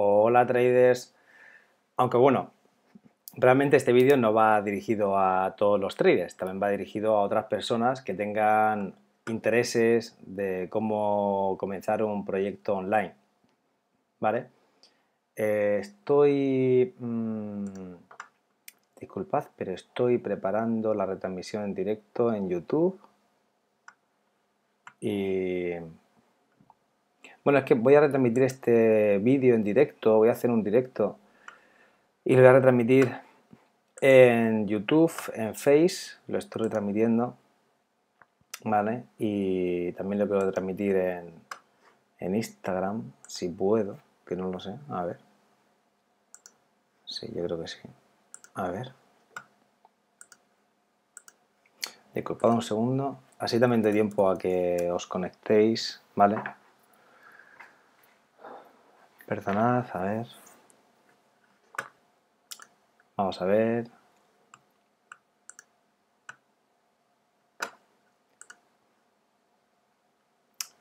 Hola traders. Aunque bueno, realmente este vídeo no va dirigido a todos los traders, también va dirigido a otras personas que tengan intereses de cómo comenzar un proyecto online. ¿Vale? Eh, estoy... Mmm, disculpad, pero estoy preparando la retransmisión en directo en YouTube. Y bueno, es que voy a retransmitir este vídeo en directo, voy a hacer un directo y lo voy a retransmitir en YouTube, en Face, lo estoy retransmitiendo, ¿vale? Y también lo quiero retransmitir en, en Instagram, si puedo, que no lo sé, a ver. Sí, yo creo que sí. A ver. Disculpad un segundo, así también doy tiempo a que os conectéis, ¿vale? Perdonad, a ver. Vamos a ver.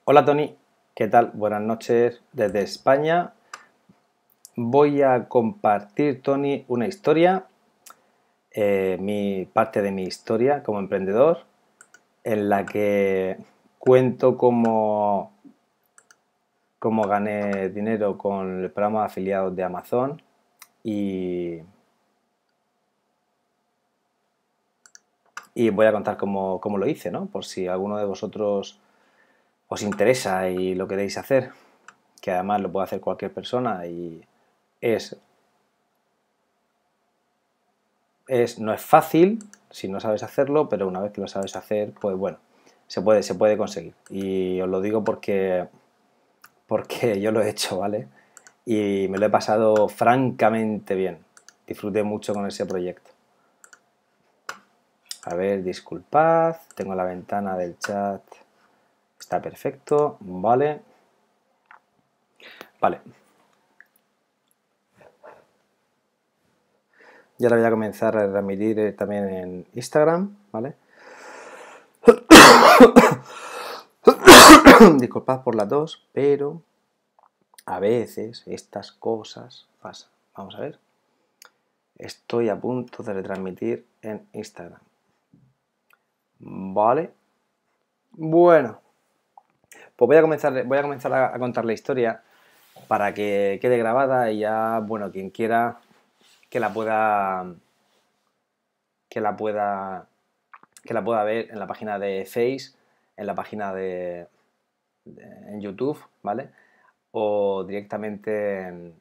Hola Tony, ¿qué tal? Buenas noches desde España. Voy a compartir, Tony, una historia, eh, mi, parte de mi historia como emprendedor, en la que cuento cómo cómo gané dinero con el programa de afiliados de Amazon y, y voy a contar cómo, lo hice, ¿no? Por si alguno de vosotros os interesa y lo queréis hacer, que además lo puede hacer cualquier persona y es, es no es fácil si no sabes hacerlo, pero una vez que lo sabes hacer, pues bueno, se puede, se puede conseguir. Y os lo digo porque porque yo lo he hecho, ¿vale? Y me lo he pasado francamente bien. Disfruté mucho con ese proyecto. A ver, disculpad, tengo la ventana del chat. Está perfecto, vale. Vale. Y ahora voy a comenzar a transmitir también en Instagram, ¿vale? Disculpad por las dos, pero a veces estas cosas pasan. Vamos a ver. Estoy a punto de retransmitir en Instagram. Vale. Bueno. Pues voy a comenzar, voy a, comenzar a contar la historia para que quede grabada y ya, bueno, quien quiera que la pueda que la pueda que la pueda ver en la página de Face, en la página de en YouTube, ¿vale? O directamente en,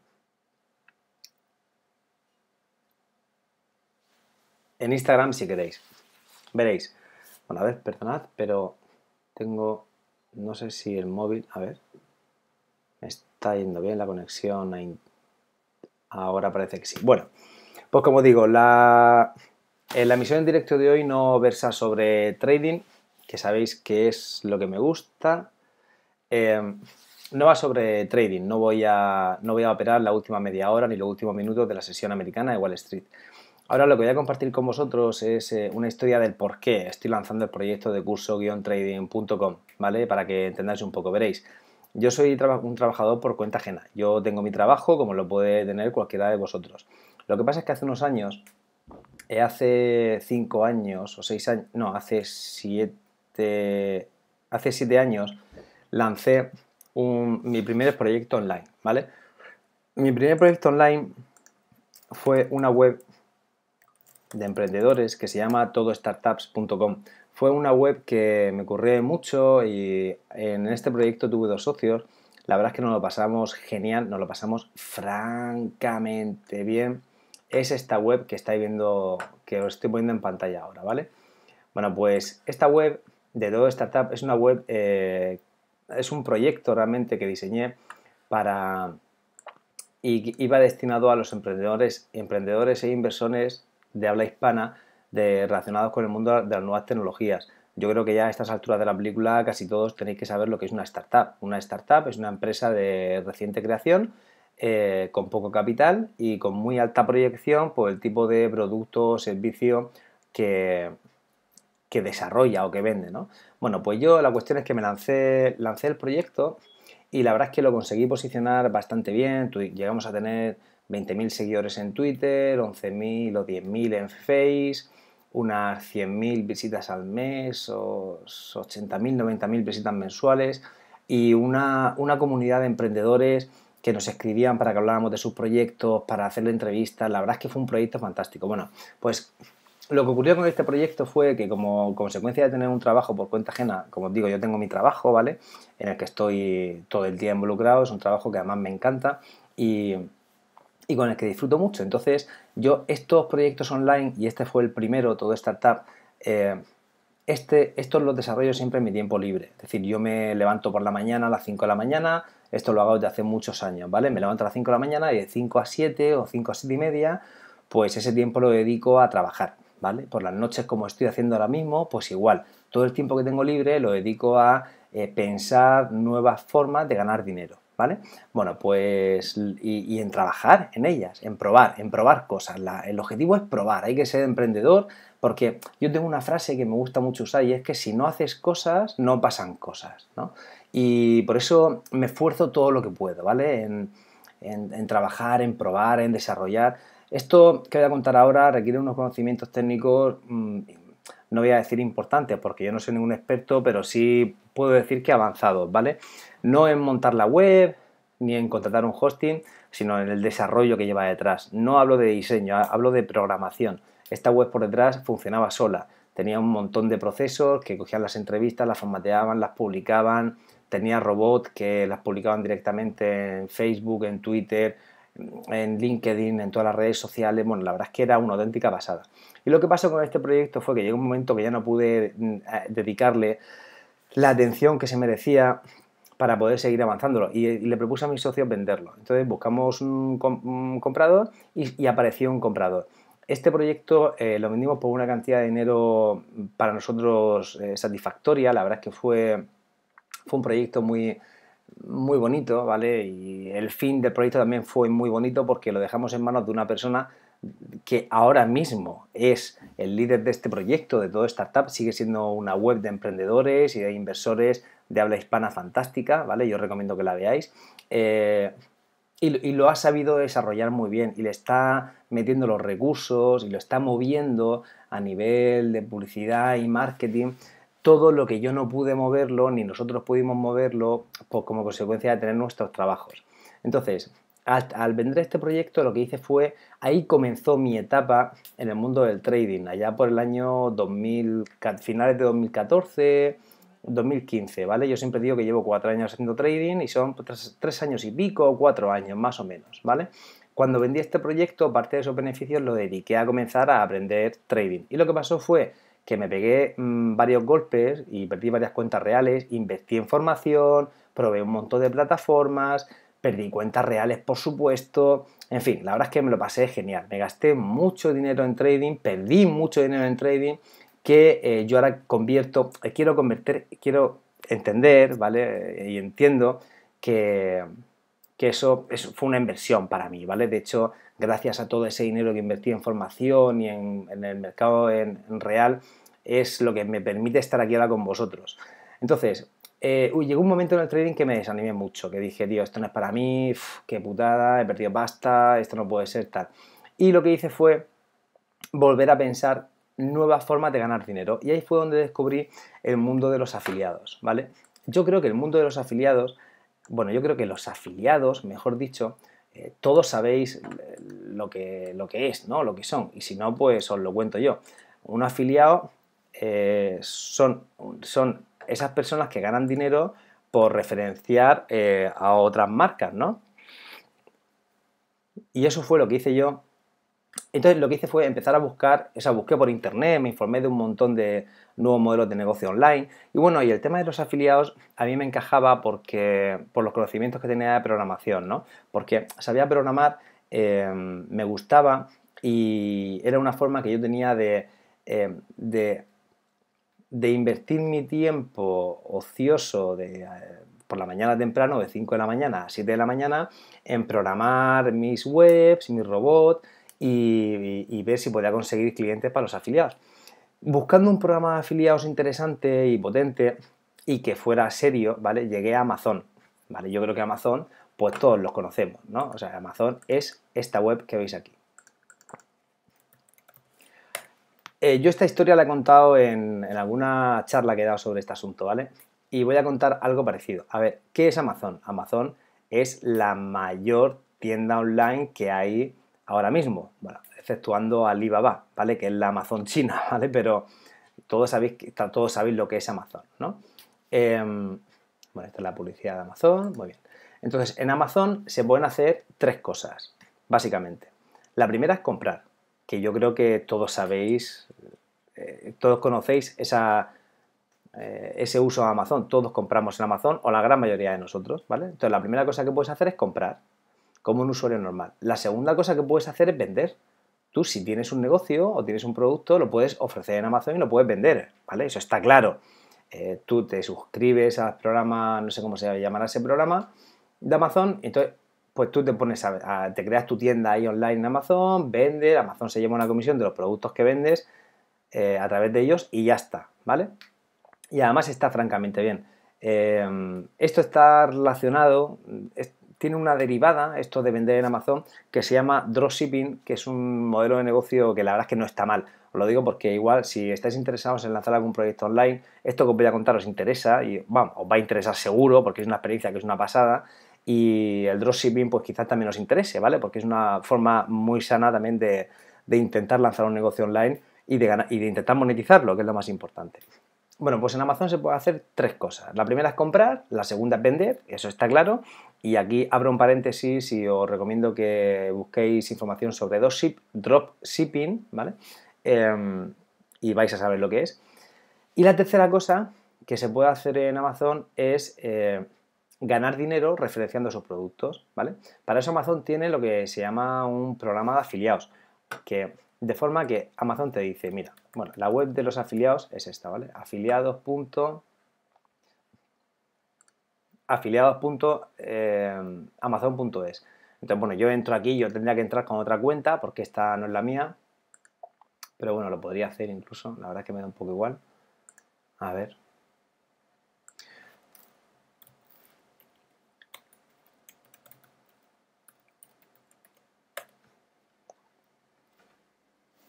en Instagram si queréis. Veréis. Bueno, a ver, perdonad, pero tengo, no sé si el móvil, a ver, está yendo bien la conexión. Ahora parece que sí. Bueno, pues como digo, la, la emisión en directo de hoy no versa sobre trading, que sabéis que es lo que me gusta, Em, no va sobre trading, no voy, a, no voy a operar la última media hora ni los últimos minutos de la sesión americana de Wall Street. Ahora lo que voy a compartir con vosotros es eh, una historia del por qué estoy lanzando el proyecto de curso-trading.com, ¿vale? Para que entendáis un poco, veréis. Yo soy un trabajador por cuenta ajena. Yo tengo mi trabajo como lo puede tener cualquiera de vosotros. Lo que pasa es que hace unos años, eh, hace cinco años o seis años, no, hace siete, hace siete años, lancé mi primer proyecto online, ¿vale? Mi primer proyecto online fue una web de emprendedores que se llama todostartups.com. Fue una web que me ocurrió mucho y en este proyecto tuve dos socios. La verdad es que nos lo pasamos genial, nos lo pasamos francamente bien. Es esta web que estáis viendo, que os estoy poniendo en pantalla ahora, ¿vale? Bueno, pues esta web de Todo Startup es una web eh, es un proyecto realmente que diseñé para y iba destinado a los emprendedores, emprendedores e inversores de habla hispana relacionados con el mundo de las nuevas tecnologías. Yo creo que ya a estas alturas de la película casi todos tenéis que saber lo que es una startup. Una startup es una empresa de reciente creación eh, con poco capital y con muy alta proyección por el tipo de producto o servicio que, que desarrolla o que vende, ¿no? Bueno, pues yo la cuestión es que me lancé, lancé el proyecto y la verdad es que lo conseguí posicionar bastante bien. Llegamos a tener 20.000 seguidores en Twitter, 11.000 o 10.000 en Face, unas 100.000 visitas al mes, o 80.000, 90.000 visitas mensuales y una, una comunidad de emprendedores que nos escribían para que habláramos de sus proyectos, para hacerle entrevistas. La verdad es que fue un proyecto fantástico. Bueno, pues lo que ocurrió con este proyecto fue que como consecuencia de tener un trabajo por cuenta ajena, como os digo, yo tengo mi trabajo, ¿vale? En el que estoy todo el día involucrado, es un trabajo que además me encanta y, con el que disfruto mucho. Entonces, yo estos proyectos online, y este fue el primero, todo startup, eh, este, estos los desarrollo siempre en mi tiempo libre. Es decir, yo me levanto por la mañana a las 5 de la mañana, esto lo hago desde hace muchos años, ¿vale? Me levanto a las 5 de la mañana y de 5 a 7 o 5 a 7 y media, pues ese tiempo lo dedico a trabajar, ¿vale? Por las noches, como estoy haciendo ahora mismo, pues igual, todo el tiempo que tengo libre lo dedico a eh, pensar nuevas formas de ganar dinero, ¿vale? Bueno, pues y, en trabajar en ellas, en probar, en probar cosas. el objetivo es probar, hay que ser emprendedor, porque yo tengo una frase que me gusta mucho usar y es que si no haces cosas, no pasan cosas, ¿no? Y por eso me esfuerzo todo lo que puedo, ¿vale? En, trabajar, en probar, en desarrollar. Esto que voy a contar ahora requiere unos conocimientos técnicos, mm, no voy a decir importantes porque yo no soy ningún experto, pero sí puedo decir que avanzados, ¿vale? No en montar la web, ni en contratar un hosting, sino en el desarrollo que lleva detrás. No hablo de diseño, hablo de programación. Esta web por detrás funcionaba sola. Tenía un montón de procesos que cogían las entrevistas, las formateaban, las publicaban. Tenía robots que las publicaban directamente en Facebook, en Twitter, en LinkedIn, en todas las redes sociales. Bueno, la verdad es que era una auténtica pasada. Y lo que pasó con este proyecto fue que llegó un momento que ya no pude mm, dedicarle la atención que se merecía para poder seguir avanzándolo. Y, le propuse a mis socios venderlo. Entonces buscamos un, comprador y apareció un comprador. Este proyecto eh, lo vendimos por una cantidad de dinero para nosotros eh, satisfactoria. La verdad es que fue, fue un proyecto muy, muy bonito, ¿vale? Y el fin del proyecto también fue muy bonito porque lo dejamos en manos de una persona que ahora mismo es el líder de este proyecto, de todo startup, sigue siendo una web de emprendedores y de inversores de habla hispana fantástica, ¿vale? Yo recomiendo que la veáis. Eh, y, lo ha sabido desarrollar muy bien y le está metiendo los recursos y lo está moviendo a nivel de publicidad y marketing todo lo que yo no pude moverlo ni nosotros pudimos moverlo pues, como consecuencia de tener nuestros trabajos. Entonces, al, vender este proyecto lo que hice fue, ahí comenzó mi etapa en el mundo del trading, allá por el año 2000, finales de 2014, 2015, ¿vale? Yo siempre digo que llevo cuatro años haciendo trading y son tres, años y pico, cuatro años más o menos, ¿vale? Cuando vendí este proyecto, parte de esos beneficios lo dediqué a comenzar a aprender trading. Y lo que pasó fue que me pegué mm, varios golpes y perdí varias cuentas reales, invertí en formación, probé un montón de plataformas, perdí cuentas reales, por supuesto. En fin, la verdad es que me lo pasé genial. Me gasté mucho dinero en trading, perdí mucho dinero en trading que eh, yo ahora convierto, eh, quiero convertir, quiero entender, ¿vale? Y entiendo que, eso, fue una inversión para mí, ¿vale? De hecho, gracias a todo ese dinero que invertí en formación y en, el mercado en, real, es lo que me permite estar aquí ahora con vosotros. Entonces, eh, llegó un momento en el trading que me desanimé mucho, que dije, tío, esto no es para mí, qué putada, he perdido pasta, esto no puede ser tal. Y lo que hice fue volver a pensar nuevas formas de ganar dinero. Y ahí fue donde descubrí el mundo de los afiliados, ¿vale? Yo creo que el mundo de los afiliados, bueno, yo creo que los afiliados, mejor dicho, eh, todos sabéis lo que, lo que es, ¿no? Lo que son. Y si no, pues os lo cuento yo. Un afiliado eh, son, son esas personas que ganan dinero por referenciar eh, a otras marcas, ¿no? Y eso fue lo que hice yo entonces lo que hice fue empezar a buscar, o sea, busqué por internet, me informé de un montón de nuevos modelos de negocio online. Y bueno, y el tema de los afiliados a mí me encajaba porque, por los conocimientos que tenía de programación, ¿no? Porque sabía programar, em, me gustaba y era una forma que yo tenía de, em, de, invertir mi tiempo ocioso de, eh, por la mañana temprano, de 5 de la mañana a 7 de la mañana, en programar mis webs, mis robots y, ver si podía conseguir clientes para los afiliados. Buscando un programa de afiliados interesante y potente y que fuera serio, ¿vale? Llegué a Amazon. ¿vale? Yo creo que Amazon, pues todos los conocemos, ¿no? O sea, Amazon es esta web que veis aquí. Eh, yo esta historia la he contado en, alguna charla que he dado sobre este asunto, ¿vale? Y voy a contar algo parecido. A ver, ¿qué es Amazon? Amazon es la mayor tienda online que hay ahora mismo, exceptuando Alibaba, ¿vale? Que es la Amazon china, ¿vale? Pero todos sabéis, todos sabéis lo que es Amazon, ¿no? Em, bueno, esta es la publicidad de Amazon, muy bien. Entonces, en Amazon se pueden hacer tres cosas, básicamente. La primera es comprar, que yo creo que todos sabéis, eh, todos conocéis esa, eh, ese uso de Amazon. Todos compramos en Amazon, o la gran mayoría de nosotros, ¿vale? Entonces, la primera cosa que puedes hacer es comprar, como un usuario normal. La segunda cosa que puedes hacer es vender. Tú, si tienes un negocio o tienes un producto, lo puedes ofrecer en Amazon y lo puedes vender, ¿vale? Eso está claro. Eh, tú te suscribes al programa, no sé cómo se llamará ese programa, de Amazon, entonces pues tú te pones a, te creas tu tienda ahí online en Amazon, vendes, Amazon se lleva una comisión de los productos que vendes eh, a través de ellos y ya está, ¿vale? Y además está francamente bien. Eh, esto está relacionado, tiene una derivada, esto de vender en Amazon, que se llama dropshipping, que es un modelo de negocio que la verdad es que no está mal. Os lo digo porque igual si estáis interesados en lanzar algún proyecto online, esto que os voy a contar os interesa y vamos, os va a interesar seguro porque es una experiencia que es una pasada y el dropshipping pues quizás también os interese, ¿vale? Porque es una forma muy sana también de, intentar lanzar un negocio online y de, y de intentar monetizarlo, que es lo más importante. Bueno, pues en Amazon se puede hacer tres cosas. La primera es comprar, la segunda es vender, eso está claro. Y aquí abro un paréntesis y os recomiendo que busquéis información sobre dropshipping, ¿vale? Em, y vais a saber lo que es. Y la tercera cosa que se puede hacer en Amazon es eh, ganar dinero referenciando esos productos, ¿vale? Para eso Amazon tiene lo que se llama un programa de afiliados, que de forma que Amazon te dice, mira, bueno, la web de los afiliados es esta, ¿vale? Afiliados. afiliados.amazon.es. Eh, Entonces, bueno, yo entro aquí, yo tendría que entrar con otra cuenta porque esta no es la mía, pero bueno, lo podría hacer incluso, la verdad es que me da un poco igual. A ver,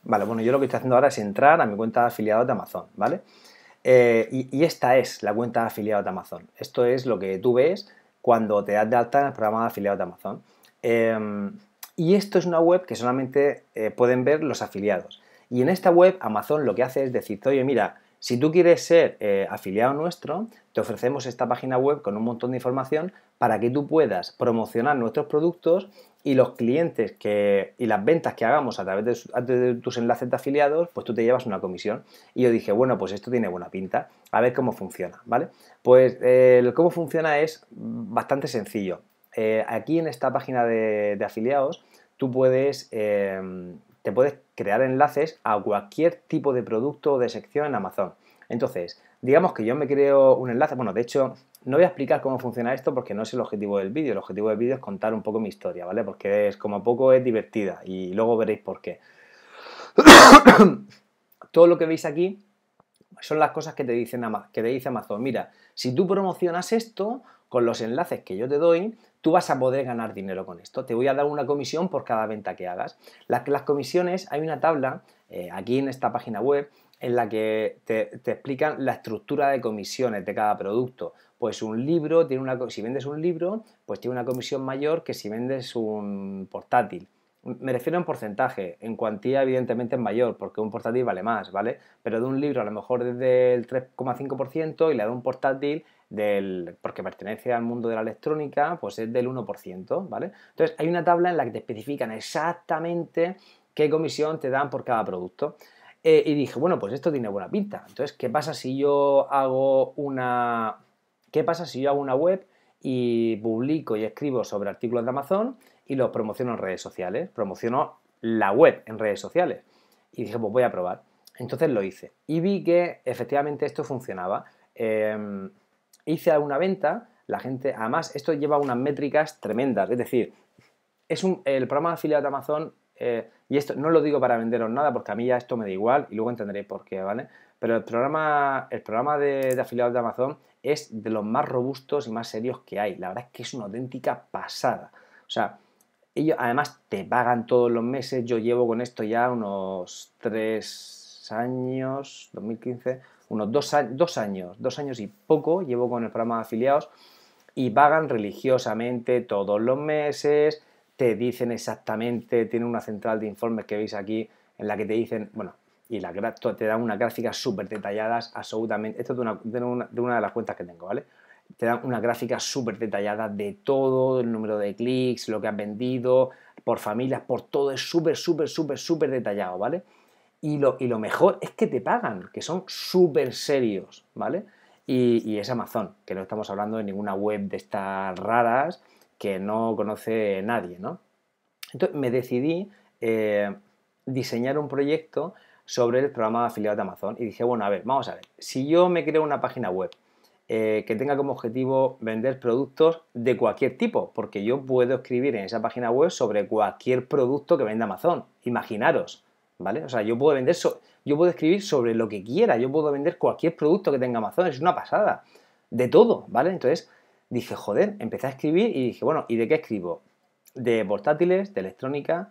Vale, bueno, yo lo que estoy haciendo ahora es entrar a mi cuenta de afiliados de Amazon, ¿vale? Eh, y, esta es la cuenta de afiliados de Amazon. Esto es lo que tú ves cuando te das de alta en el programa de afiliados de Amazon. Em, y esto es una web que solamente eh, pueden ver los afiliados. Y en esta web Amazon lo que hace es decirte, oye, mira, si tú quieres ser eh, afiliado nuestro, te ofrecemos esta página web con un montón de información para que tú puedas promocionar nuestros productos y los clientes que, y las ventas que hagamos a través de, tus enlaces de afiliados, pues tú te llevas una comisión. Y yo dije, bueno, pues esto tiene buena pinta, a ver cómo funciona, ¿vale? Pues eh, cómo funciona es bastante sencillo. Eh, aquí en esta página de, afiliados, tú puedes, eh, te puedes crear enlaces a cualquier tipo de producto o de sección en Amazon. Entonces, digamos que yo me creo un enlace, bueno, de hecho, no voy a explicar cómo funciona esto porque no es el objetivo del vídeo. El objetivo del vídeo es contar un poco mi historia, ¿vale? Porque es como poco es divertida y luego veréis por qué. Todo lo que veis aquí son las cosas que te, dicen, que te dice Amazon. Mira, si tú promocionas esto con los enlaces que yo te doy, tú vas a poder ganar dinero con esto. Te voy a dar una comisión por cada venta que hagas. Las, las comisiones, hay una tabla eh, aquí en esta página web en la que te, explican la estructura de comisiones de cada producto. Pues un libro tiene una si vendes un libro, pues tiene una comisión mayor que si vendes un portátil. Me refiero en porcentaje, en cuantía evidentemente es mayor, porque un portátil vale más, ¿vale? Pero de un libro a lo mejor es del 3,5% y le da un portátil del, porque pertenece al mundo de la electrónica, pues es del 1%, ¿vale? Entonces hay una tabla en la que te especifican exactamente qué comisión te dan por cada producto. Eh, y dije, bueno, pues esto tiene buena pinta. Entonces, ¿qué pasa si yo hago una. ¿Qué pasa si yo hago una web y publico y escribo sobre artículos de Amazon y los promociono en redes sociales? Promociono la web en redes sociales. Y dije, pues voy a probar. Entonces lo hice. Y vi que efectivamente esto funcionaba. Em, hice alguna venta, la gente, además, esto lleva unas métricas tremendas. Es decir, es un, el programa de afiliado de Amazon eh, y esto no lo digo para venderos nada, porque a mí ya esto me da igual y luego entenderéis por qué, ¿vale? Pero el programa, el programa de, afiliados de Amazon es de los más robustos y más serios que hay. La verdad es que es una auténtica pasada. O sea, ellos además te pagan todos los meses. Yo llevo con esto ya unos tres años, 2015, unos dos, dos años, dos años y poco llevo con el programa de afiliados y pagan religiosamente todos los meses. Te dicen exactamente, tienen una central de informes que veis aquí en la que te dicen, bueno, y la, te dan unas gráficas súper detalladas, absolutamente. Esto es de una, de, una, de las cuentas que tengo, ¿vale? Te dan una gráfica súper detallada de todo, el número de clics, lo que has vendido, por familias, por todo. Es súper, súper, súper, súper detallado, ¿vale? Y lo, y lo mejor es que te pagan, que son súper serios, ¿vale? Y, es Amazon, que no estamos hablando de ninguna web de estas raras que no conoce nadie, ¿no? Entonces me decidí eh, diseñar un proyecto sobre el programa de afiliado de Amazon y dije, bueno, a ver, vamos a ver, si yo me creo una página web eh, que tenga como objetivo vender productos de cualquier tipo, porque yo puedo escribir en esa página web sobre cualquier producto que venda Amazon, imaginaros, ¿vale? O sea, yo puedo vender, yo puedo escribir sobre lo que quiera, yo puedo vender cualquier producto que tenga Amazon, es una pasada, de todo, ¿vale? Entonces dije, joder, empecé a escribir y dije, bueno, ¿y de qué escribo? De portátiles, de electrónica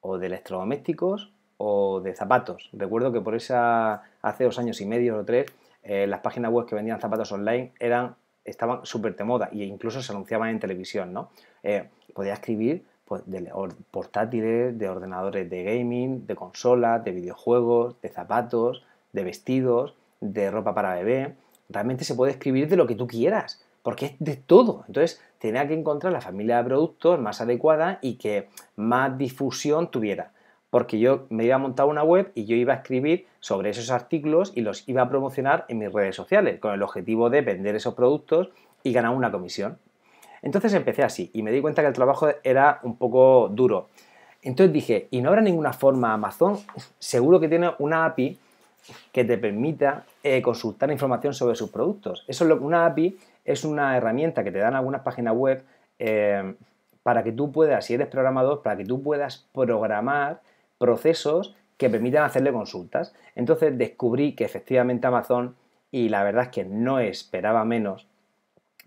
o de electrodomésticos o de zapatos. Recuerdo que por esa, hace dos años y medio o tres, eh, las páginas web que vendían zapatos online eran, estaban súper de moda e incluso se anunciaban en televisión, ¿no? Eh, podía escribir pues, de portátiles, de ordenadores de gaming, de consolas, de videojuegos, de zapatos, de vestidos, de ropa para bebé. Realmente se puede escribir de lo que tú quieras, porque es de todo. Entonces, tenía que encontrar la familia de productos más adecuada y que más difusión tuviera porque yo me iba a montar una web y yo iba a escribir sobre esos artículos y los iba a promocionar en mis redes sociales con el objetivo de vender esos productos y ganar una comisión. Entonces empecé así y me di cuenta que el trabajo era un poco duro. Entonces dije, ¿y no habrá ninguna forma Amazon? Seguro que tiene una API que te permita eh, consultar información sobre sus productos. Eso es lo, una API es una herramienta que te dan algunas páginas web eh, para que tú puedas, si eres programador, para que tú puedas programar procesos que permitan hacerle consultas. Entonces descubrí que efectivamente Amazon, y la verdad es que no esperaba menos,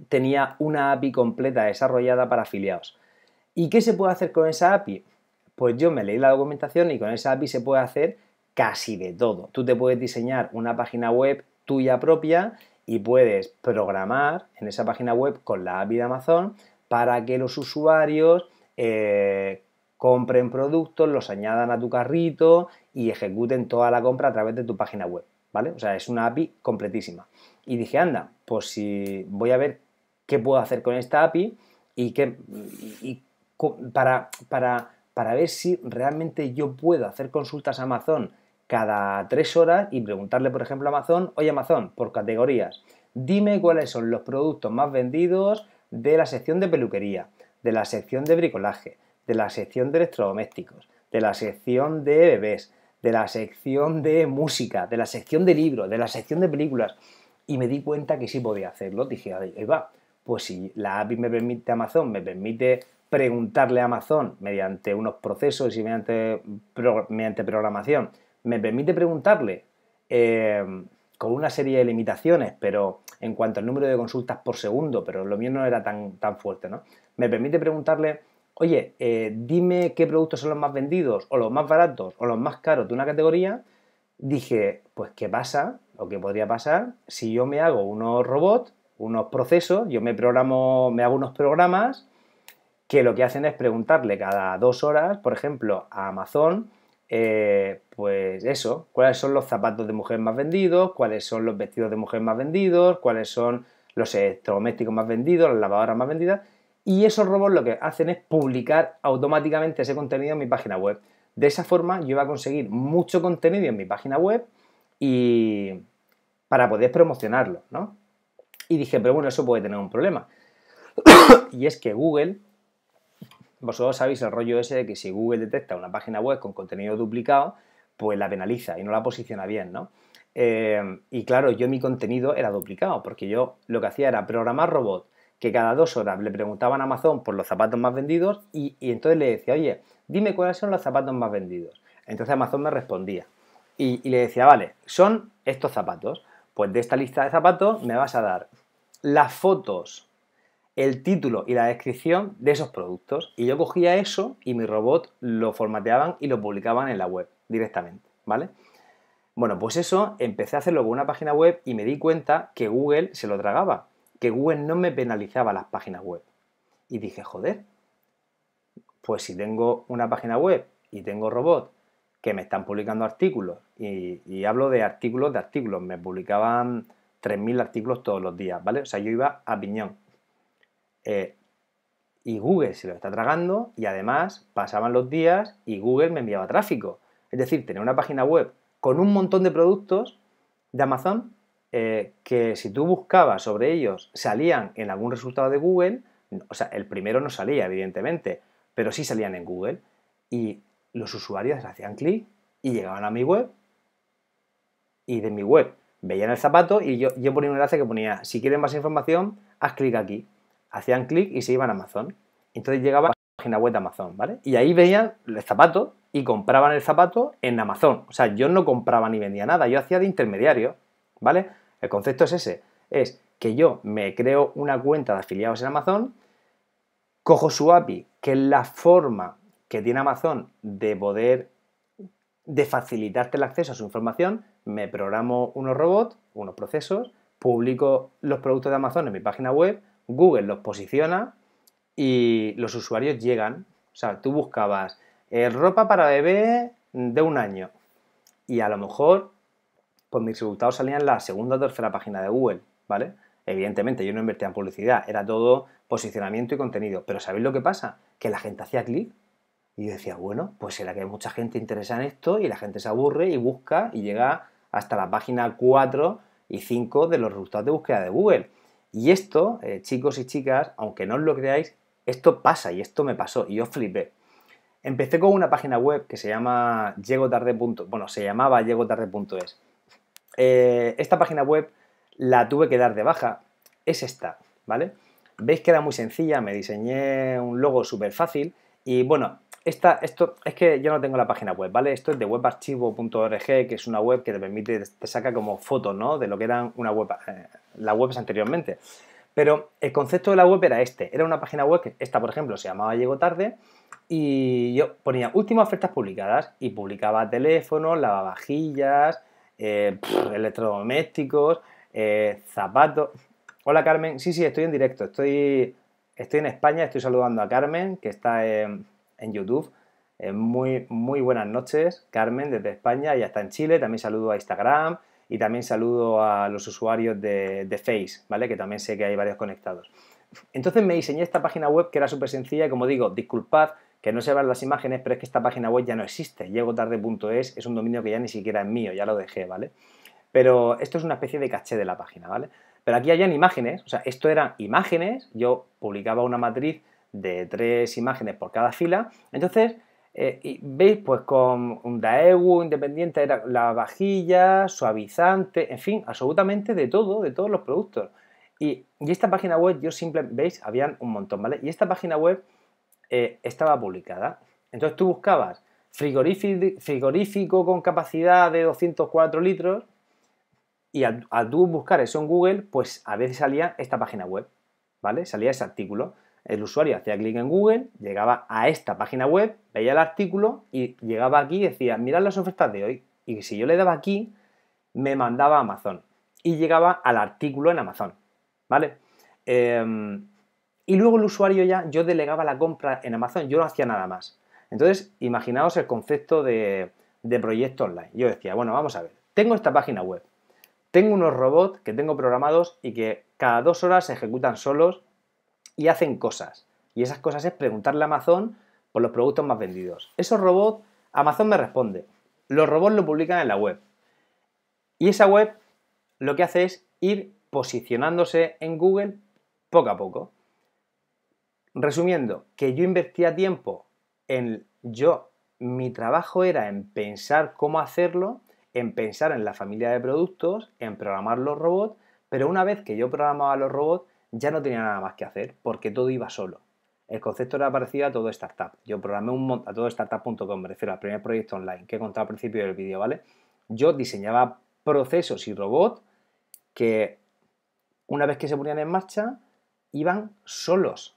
tenía una API completa desarrollada para afiliados. ¿Y qué se puede hacer con esa API? Pues yo me leí la documentación y con esa API se puede hacer casi de todo. Tú te puedes diseñar una página web tuya propia y puedes programar en esa página web con la API de Amazon para que los usuarios eh, compren productos, los añadan a tu carrito y ejecuten toda la compra a través de tu página web, ¿vale? O sea, es una API completísima. Y dije, anda, pues si voy a ver qué puedo hacer con esta API y, qué, para, para, para ver si realmente yo puedo hacer consultas a Amazon cada tres horas y preguntarle, por ejemplo, a Amazon, oye Amazon, por categorías, dime cuáles son los productos más vendidos de la sección de peluquería, de la sección de bricolaje, de la sección de electrodomésticos, de la sección de bebés, de la sección de música, de la sección de libros, de la sección de películas. Y me di cuenta que sí podía hacerlo. Dije, ahí va, pues si la API me permite Amazon, me permite preguntarle a Amazon mediante unos procesos y mediante, mediante programación, me permite preguntarle eh, con una serie de limitaciones, pero en cuanto al número de consultas por segundo, pero lo mío no era tan, tan fuerte, ¿no? Me permite preguntarle oye, eh, dime qué productos son los más vendidos o los más baratos o los más caros de una categoría, dije, pues qué pasa o qué podría pasar si yo me hago unos robots, unos procesos, yo me programo, me hago unos programas que lo que hacen es preguntarle cada dos horas, por ejemplo, a Amazon, eh, pues eso, cuáles son los zapatos de mujer más vendidos, cuáles son los vestidos de mujer más vendidos, cuáles son los electrodomésticos más vendidos, las lavadoras más vendidas, y esos robots lo que hacen es publicar automáticamente ese contenido en mi página web. De esa forma yo voy a conseguir mucho contenido en mi página web y para poder promocionarlo, ¿no? Y dije, pero bueno, eso puede tener un problema. y es que Google, vosotros sabéis el rollo ese de que si Google detecta una página web con contenido duplicado, pues la penaliza y no la posiciona bien, ¿no? Eh, y claro, yo mi contenido era duplicado, porque yo lo que hacía era programar robots que cada dos horas le preguntaban a Amazon por los zapatos más vendidos y, entonces le decía, oye, dime cuáles son los zapatos más vendidos. Entonces Amazon me respondía y, le decía, vale, son estos zapatos. Pues de esta lista de zapatos me vas a dar las fotos, el título y la descripción de esos productos. Y yo cogía eso y mi robot lo formateaban y lo publicaban en la web directamente, ¿vale? Bueno, pues eso empecé a hacerlo con una página web y me di cuenta que Google se lo tragaba, que Google no me penalizaba las páginas web. Y dije, joder, pues si tengo una página web y tengo robot que me están publicando artículos, y, hablo de artículos de artículos, me publicaban 3.000 artículos todos los días, ¿vale? O sea, yo iba a piñón. Eh, y Google se lo está tragando y además pasaban los días y Google me enviaba tráfico. Es decir, tenía una página web con un montón de productos de Amazon eh, que si tú buscabas sobre ellos salían en algún resultado de Google, o sea, el primero no salía, evidentemente, pero sí salían en Google. Y los usuarios hacían clic y llegaban a mi web. Y de mi web veían el zapato y yo, yo ponía un enlace que ponía, si quieren más información, haz clic aquí. Hacían clic y se iban a Amazon. Entonces llegaba a la página web de Amazon, ¿vale? Y ahí veían el zapato y compraban el zapato en Amazon. O sea, yo no compraba ni vendía nada, yo hacía de intermediario, ¿vale? El concepto es ese, es que yo me creo una cuenta de afiliados en Amazon, cojo su API, que es la forma que tiene Amazon de poder, de facilitarte el acceso a su información, me programo unos robots, unos procesos, publico los productos de Amazon en mi página web, Google los posiciona y los usuarios llegan. O sea, tú buscabas eh, ropa para bebé de un año y a lo mejor pues mis resultados salían en la segunda o tercera página de Google, ¿vale? Evidentemente yo no invertía en publicidad, era todo posicionamiento y contenido. Pero ¿sabéis lo que pasa? Que la gente hacía clic y decía, bueno, pues será que hay mucha gente interesada en esto y la gente se aburre y busca y llega hasta la página 4 y 5 de los resultados de búsqueda de Google. Y esto, eh, chicos y chicas, aunque no os lo creáis, esto pasa y esto me pasó y yo flipé. Empecé con una página web que se llama llegotarde. Bueno, se llamaba llegotarde.es. Eh, esta página web la tuve que dar de baja. Es esta, ¿vale? Veis que era muy sencilla, me diseñé un logo súper fácil y bueno, esta, esto es que yo no tengo la página web, ¿vale? Esto es de webarchivo.org, que es una web que te permite, te saca como fotos, ¿no? De lo que eran una web, eh, las webs anteriormente. Pero el concepto de la web era este, era una página web que esta, por ejemplo, se llamaba Llego Tarde y yo ponía últimas ofertas publicadas y publicaba teléfonos, lavavajillas, eh, electrodomésticos, eh, zapatos. Hola Carmen, sí, sí, estoy en directo, estoy, estoy en España, estoy saludando a Carmen, que está en en YouTube. Eh, muy, muy buenas noches, Carmen, desde España, ya está en Chile. También saludo a Instagram y también saludo a los usuarios de, Face, ¿vale? Que también sé que hay varios conectados. Entonces me diseñé esta página web que era súper sencilla y como digo, disculpad que no se vean las imágenes, pero es que esta página web ya no existe. Llegotarde.es es un dominio que ya ni siquiera es mío, ya lo dejé, ¿vale? Pero esto es una especie de caché de la página, ¿vale? Pero aquí hayan imágenes, o sea, esto eran imágenes, yo publicaba una matriz de tres imágenes por cada fila. Entonces, eh, veis, pues con un Daewoo independiente, la vajilla, suavizante, en fin, absolutamente de todo, de todos los productos. Y, esta página web, yo simplemente, veis, habían un montón, ¿vale? Y esta página web eh, estaba publicada. Entonces tú buscabas frigorífico, frigorífico, con capacidad de 204 litros y al, al tú buscar eso en Google, pues a veces salía esta página web, ¿vale? Salía ese artículo. El usuario hacía clic en Google, llegaba a esta página web, veía el artículo y llegaba aquí y decía, mirad las ofertas de hoy. Y si yo le daba aquí, me mandaba a Amazon y llegaba al artículo en Amazon. ¿Vale? Em, y luego el usuario ya, yo delegaba la compra en Amazon, yo no hacía nada más. Entonces, imaginaos el concepto de, de proyecto online. Yo decía, bueno, vamos a ver, tengo esta página web, tengo unos robots que tengo programados y que cada dos horas se ejecutan solos y hacen cosas. Y esas cosas es preguntarle a Amazon por los productos más vendidos. Esos robots, Amazon me responde. Los robots lo publican en la web. Y esa web lo que hace es ir posicionándose en Google poco a poco. Resumiendo, que yo invertía tiempo en yo, mi trabajo era en pensar cómo hacerlo, en pensar en la familia de productos, en programar los robots, pero una vez que yo programaba los robots, ya no tenía nada más que hacer porque todo iba solo. El concepto era parecido a todo startup. Yo programé un a todo startup.com, me refiero al primer proyecto online que he contado al principio del vídeo, ¿vale? Yo diseñaba procesos y robots que una vez que se ponían en marcha, iban solos.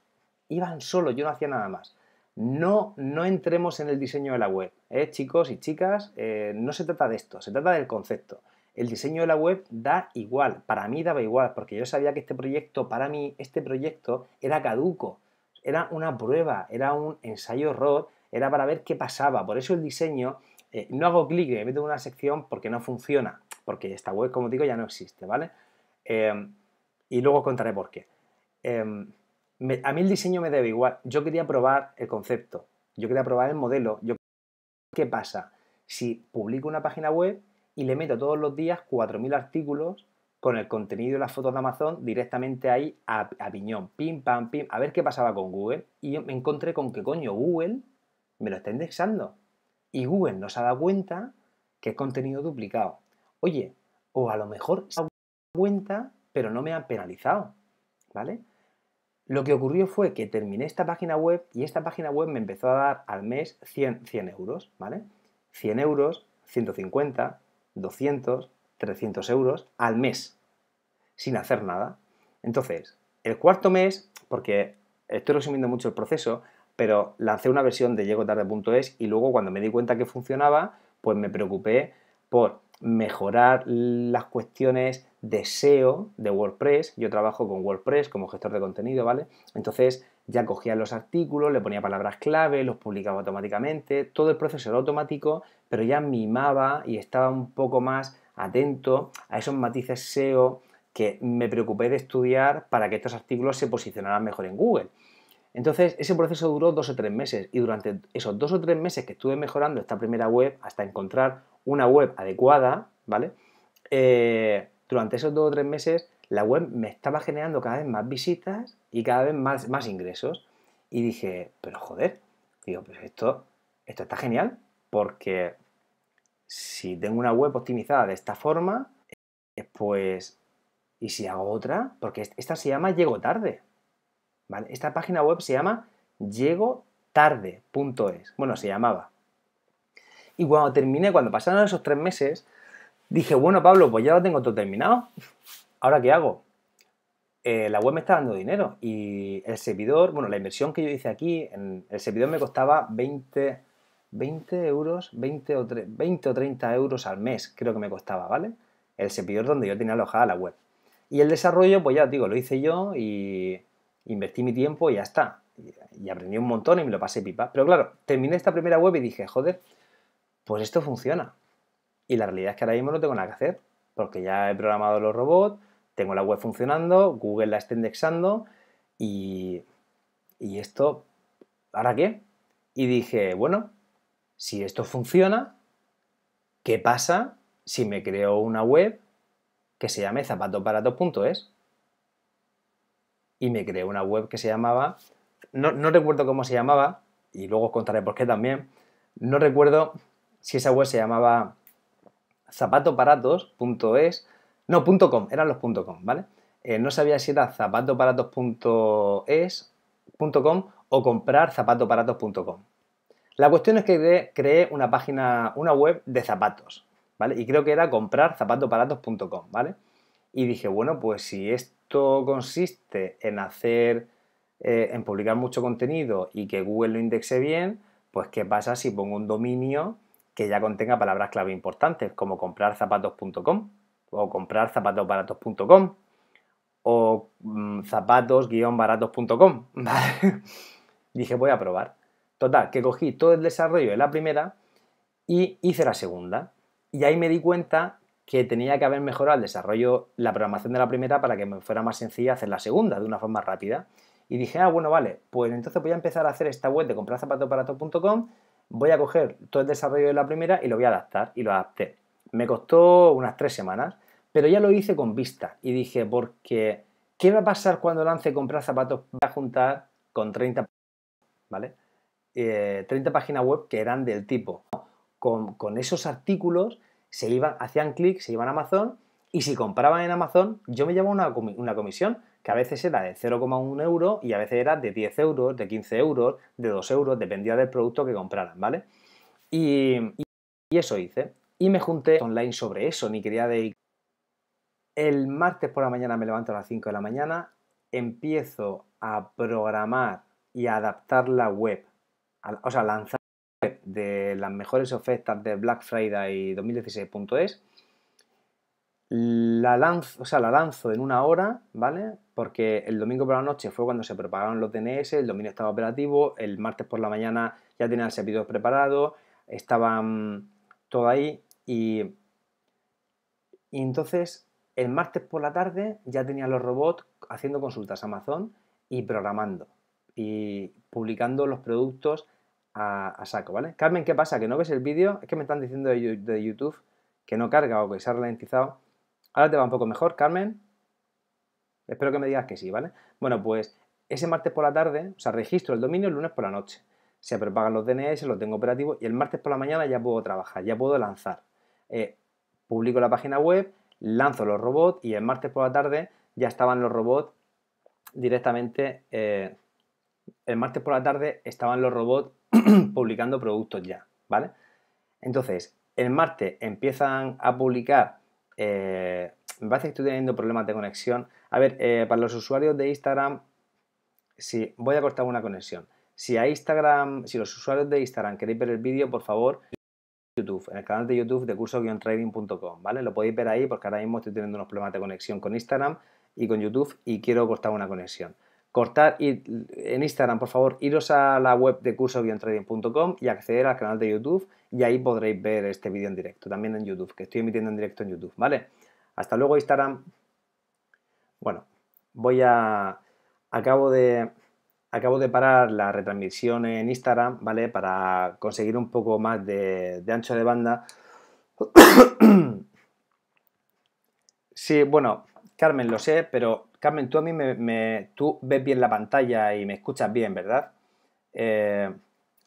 Iban solos, yo no hacía nada más. No, no entremos en el diseño de la web, ¿eh? chicos y chicas, eh, no se trata de esto, se trata del concepto. El diseño de la web da igual, para mí daba igual, porque yo sabía que este proyecto, para mí, este proyecto era caduco, era una prueba, era un ensayo-error, era para ver qué pasaba. Por eso el diseño, eh, no hago clic meto en una sección porque no funciona, porque esta web, como digo, ya no existe, ¿vale? y luego contaré por qué. Em, a mí el diseño me debe igual. Yo quería probar el concepto, yo quería probar el modelo. Yo, ¿Qué pasa? Si publico una página web y le meto todos los días 4.000 artículos con el contenido y las fotos de Amazon directamente ahí a, piñón, pim, pam, pim, a ver qué pasaba con Google. Y me encontré con que, coño, Google me lo está indexando. Y Google no se ha dado cuenta que es contenido duplicado. Oye, o a lo mejor se ha dado cuenta, pero no me han penalizado. ¿Vale? Lo que ocurrió fue que terminé esta página web y esta página web me empezó a dar al mes 100, 100 euros, ¿vale? 100 euros, 150, 200, 300 euros al mes, sin hacer nada. Entonces, el cuarto mes, porque estoy resumiendo mucho el proceso, pero lancé una versión de llegotarde.es y luego cuando me di cuenta que funcionaba, pues me preocupé por mejorar las cuestiones de SEO de WordPress. Yo trabajo con WordPress como gestor de contenido, ¿vale? Entonces ya cogía los artículos, le ponía palabras clave, los publicaba automáticamente, todo el proceso era automático, pero ya mimaba y estaba un poco más atento a esos matices SEO que me preocupé de estudiar para que estos artículos se posicionaran mejor en Google. Entonces, ese proceso duró dos o tres meses y durante esos dos o tres meses que estuve mejorando esta primera web hasta encontrar una web adecuada, ¿vale? Eh, durante esos dos o tres meses la web me estaba generando cada vez más visitas y cada vez más, más ingresos. Y dije, pero joder, digo, pues esto, esto está genial porque si tengo una web optimizada de esta forma, pues, ¿y si hago otra? Porque esta se llama Llego Tarde, ¿vale? Esta página web se llama llegotarde.es. Bueno, se llamaba. Y cuando terminé, cuando pasaron esos tres meses, dije, bueno, Pablo, pues ya lo tengo todo terminado. ¿Ahora qué hago? Eh, la web me está dando dinero y el servidor, bueno, la inversión que yo hice aquí, en el servidor me costaba 20, 20 euros, 20 o, 20 o 30 euros al mes, creo que me costaba, ¿vale? El servidor donde yo tenía alojada la web. Y el desarrollo, pues ya os digo, lo hice yo y invertí mi tiempo y ya está. Y aprendí un montón y me lo pasé pipa. Pero claro, terminé esta primera web y dije, joder, pues esto funciona. Y la realidad es que ahora mismo no tengo nada que hacer, porque ya he programado los robots, tengo la web funcionando, Google la está indexando y, y esto, ¿ahora qué? Y dije, bueno, si esto funciona, ¿qué pasa si me creo una web que se llame zapatoparatos.es? Y me creé una web que se llamaba, no, no recuerdo cómo se llamaba, y luego os contaré por qué también, no recuerdo si esa web se llamaba zapatoparatos.es, no, .com, eran los .com, ¿vale? Eh, no sabía si era zapatoparatos.es.com o comprar zapatoparatos.com. La cuestión es que creé, una página, una web de zapatos, ¿vale? Y creo que era comprar zapatoparatos.com, ¿vale? Y dije, bueno, pues si esto consiste en hacer, eh, en publicar mucho contenido y que Google lo indexe bien, pues ¿qué pasa si pongo un dominio que ya contenga palabras clave importantes, como comprar zapatos.com o comprar zapatosbaratos.com o mm, zapatos-baratos.com. Dije, voy a probar. Total, que cogí todo el desarrollo de la primera y hice la segunda. Y ahí me di cuenta que tenía que haber mejorado el desarrollo, la programación de la primera para que me fuera más sencilla hacer la segunda de una forma rápida. Y dije, ah, bueno, vale, pues entonces voy a empezar a hacer esta web de comprar zapatosbaratos.com voy a coger todo el desarrollo de la primera y lo voy a adaptar y lo adapté. Me costó unas tres semanas, pero ya lo hice con vista y dije, porque ¿qué va a pasar cuando lance comprar zapatos? Voy a juntar con 30, ¿vale? 30 eh, páginas web que eran del tipo. Con, con esos artículos se iban, hacían clic, se iban a Amazon y si compraban en Amazon yo me llevaba una, una comisión que a veces era de 0,1 euro y a veces era de 10 euros, de 15 euros, de 2 euros, dependía del producto que compraran, ¿vale? Y, y eso hice. Y me junté online sobre eso, ni quería dedicar El martes por la mañana me levanto a las 5 de la mañana, empiezo a programar y a adaptar la web, o sea, lanzar la web de las mejores ofertas de Black Friday 2016.es. La lanzo, o sea, la lanzo en una hora, ¿vale? Porque el domingo por la noche fue cuando se propagaron los DNS, el dominio estaba operativo, el martes por la mañana ya tenía el servidor preparado, estaban todo ahí y, entonces el martes por la tarde ya tenía los robots haciendo consultas a Amazon y programando y publicando los productos a, saco, ¿vale? Carmen, ¿qué pasa? ¿Que no ves el vídeo? Es que me están diciendo de, YouTube que no carga o que se ha ralentizado. Ahora te va un poco mejor, Carmen. Espero que me digas que sí, ¿vale? Bueno, pues ese martes por la tarde, o sea, registro el dominio el lunes por la noche. Se propagan los DNS, los tengo operativos y el martes por la mañana ya puedo trabajar, ya puedo lanzar. Eh, publico la página web, lanzo los robots y el martes por la tarde ya estaban los robots directamente. Eh, el martes por la tarde estaban los robots publicando productos ya, ¿vale? Entonces, el martes empiezan a publicar. Eh, me parece que estoy teniendo problemas de conexión. A ver, para los usuarios de Instagram, si voy a cortar una conexión. Si a Instagram, si los usuarios de Instagram queréis ver el vídeo, por favor, YouTube, en el canal de YouTube de curso-trading.com, ¿vale? Lo podéis ver ahí porque ahora mismo estoy teniendo unos problemas de conexión con Instagram y con YouTube y quiero cortar una conexión. Cortar y, en Instagram, por favor, iros a la web de curso-trading.com y acceder al canal de YouTube y ahí podréis ver este vídeo en directo, también en YouTube, que estoy emitiendo en directo en YouTube, ¿vale? Hasta luego Instagram. Bueno, voy a... Acabo de acabo de parar la retransmisión en Instagram, ¿vale? Para conseguir un poco más de, ancho de banda. sí, bueno, Carmen, lo sé, pero Carmen, tú a mí me, tú ves bien la pantalla y me escuchas bien, ¿verdad? Eh,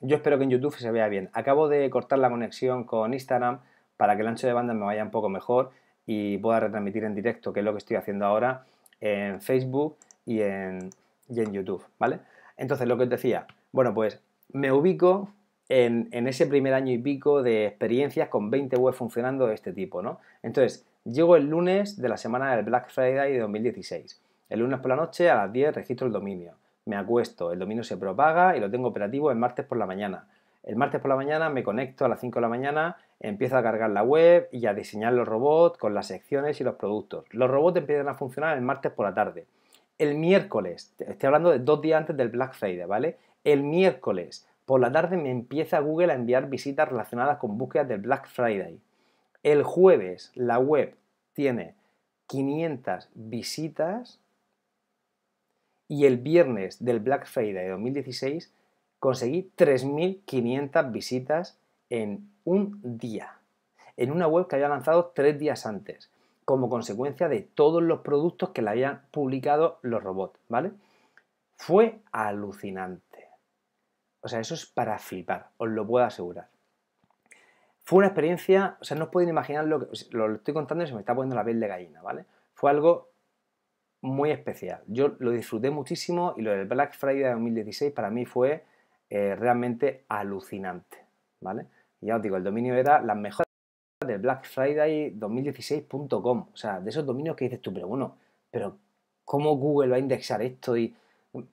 yo espero que en YouTube se vea bien. Acabo de cortar la conexión con Instagram para que el ancho de banda me vaya un poco mejor y pueda retransmitir en directo, que es lo que estoy haciendo ahora en Facebook y en, y en YouTube, ¿vale? Entonces, lo que os decía, bueno, pues me ubico en, ese primer año y pico de experiencias con 20 webs funcionando de este tipo, ¿no? Entonces, llego el lunes de la semana del Black Friday de 2016. El lunes por la noche a las 10 registro el dominio. Me acuesto, el dominio se propaga y lo tengo operativo el martes por la mañana. El martes por la mañana me conecto a las 5 de la mañana, empiezo a cargar la web y a diseñar los robots con las secciones y los productos. Los robots empiezan a funcionar el martes por la tarde el miércoles, estoy hablando de dos días antes del Black Friday, ¿vale? El miércoles por la tarde me empieza Google a enviar visitas relacionadas con búsquedas del Black Friday. El jueves la web tiene 500 visitas y el viernes del Black Friday de 2016 conseguí 3.500 visitas en un día, en una web que había lanzado tres días antes como consecuencia de todos los productos que le habían publicado los robots, ¿vale? Fue alucinante. O sea, eso es para flipar, os lo puedo asegurar. Fue una experiencia, o sea, no os pueden imaginar lo que lo estoy contando y se me está poniendo la piel de gallina, ¿vale? Fue algo muy especial. Yo lo disfruté muchísimo y lo del Black Friday de 2016 para mí fue eh, realmente alucinante, ¿vale? ya os digo, el dominio era las mejores de Black Friday 2016.com. O sea, de esos dominios que dices tú, pero bueno, pero ¿cómo Google va a indexar esto? Y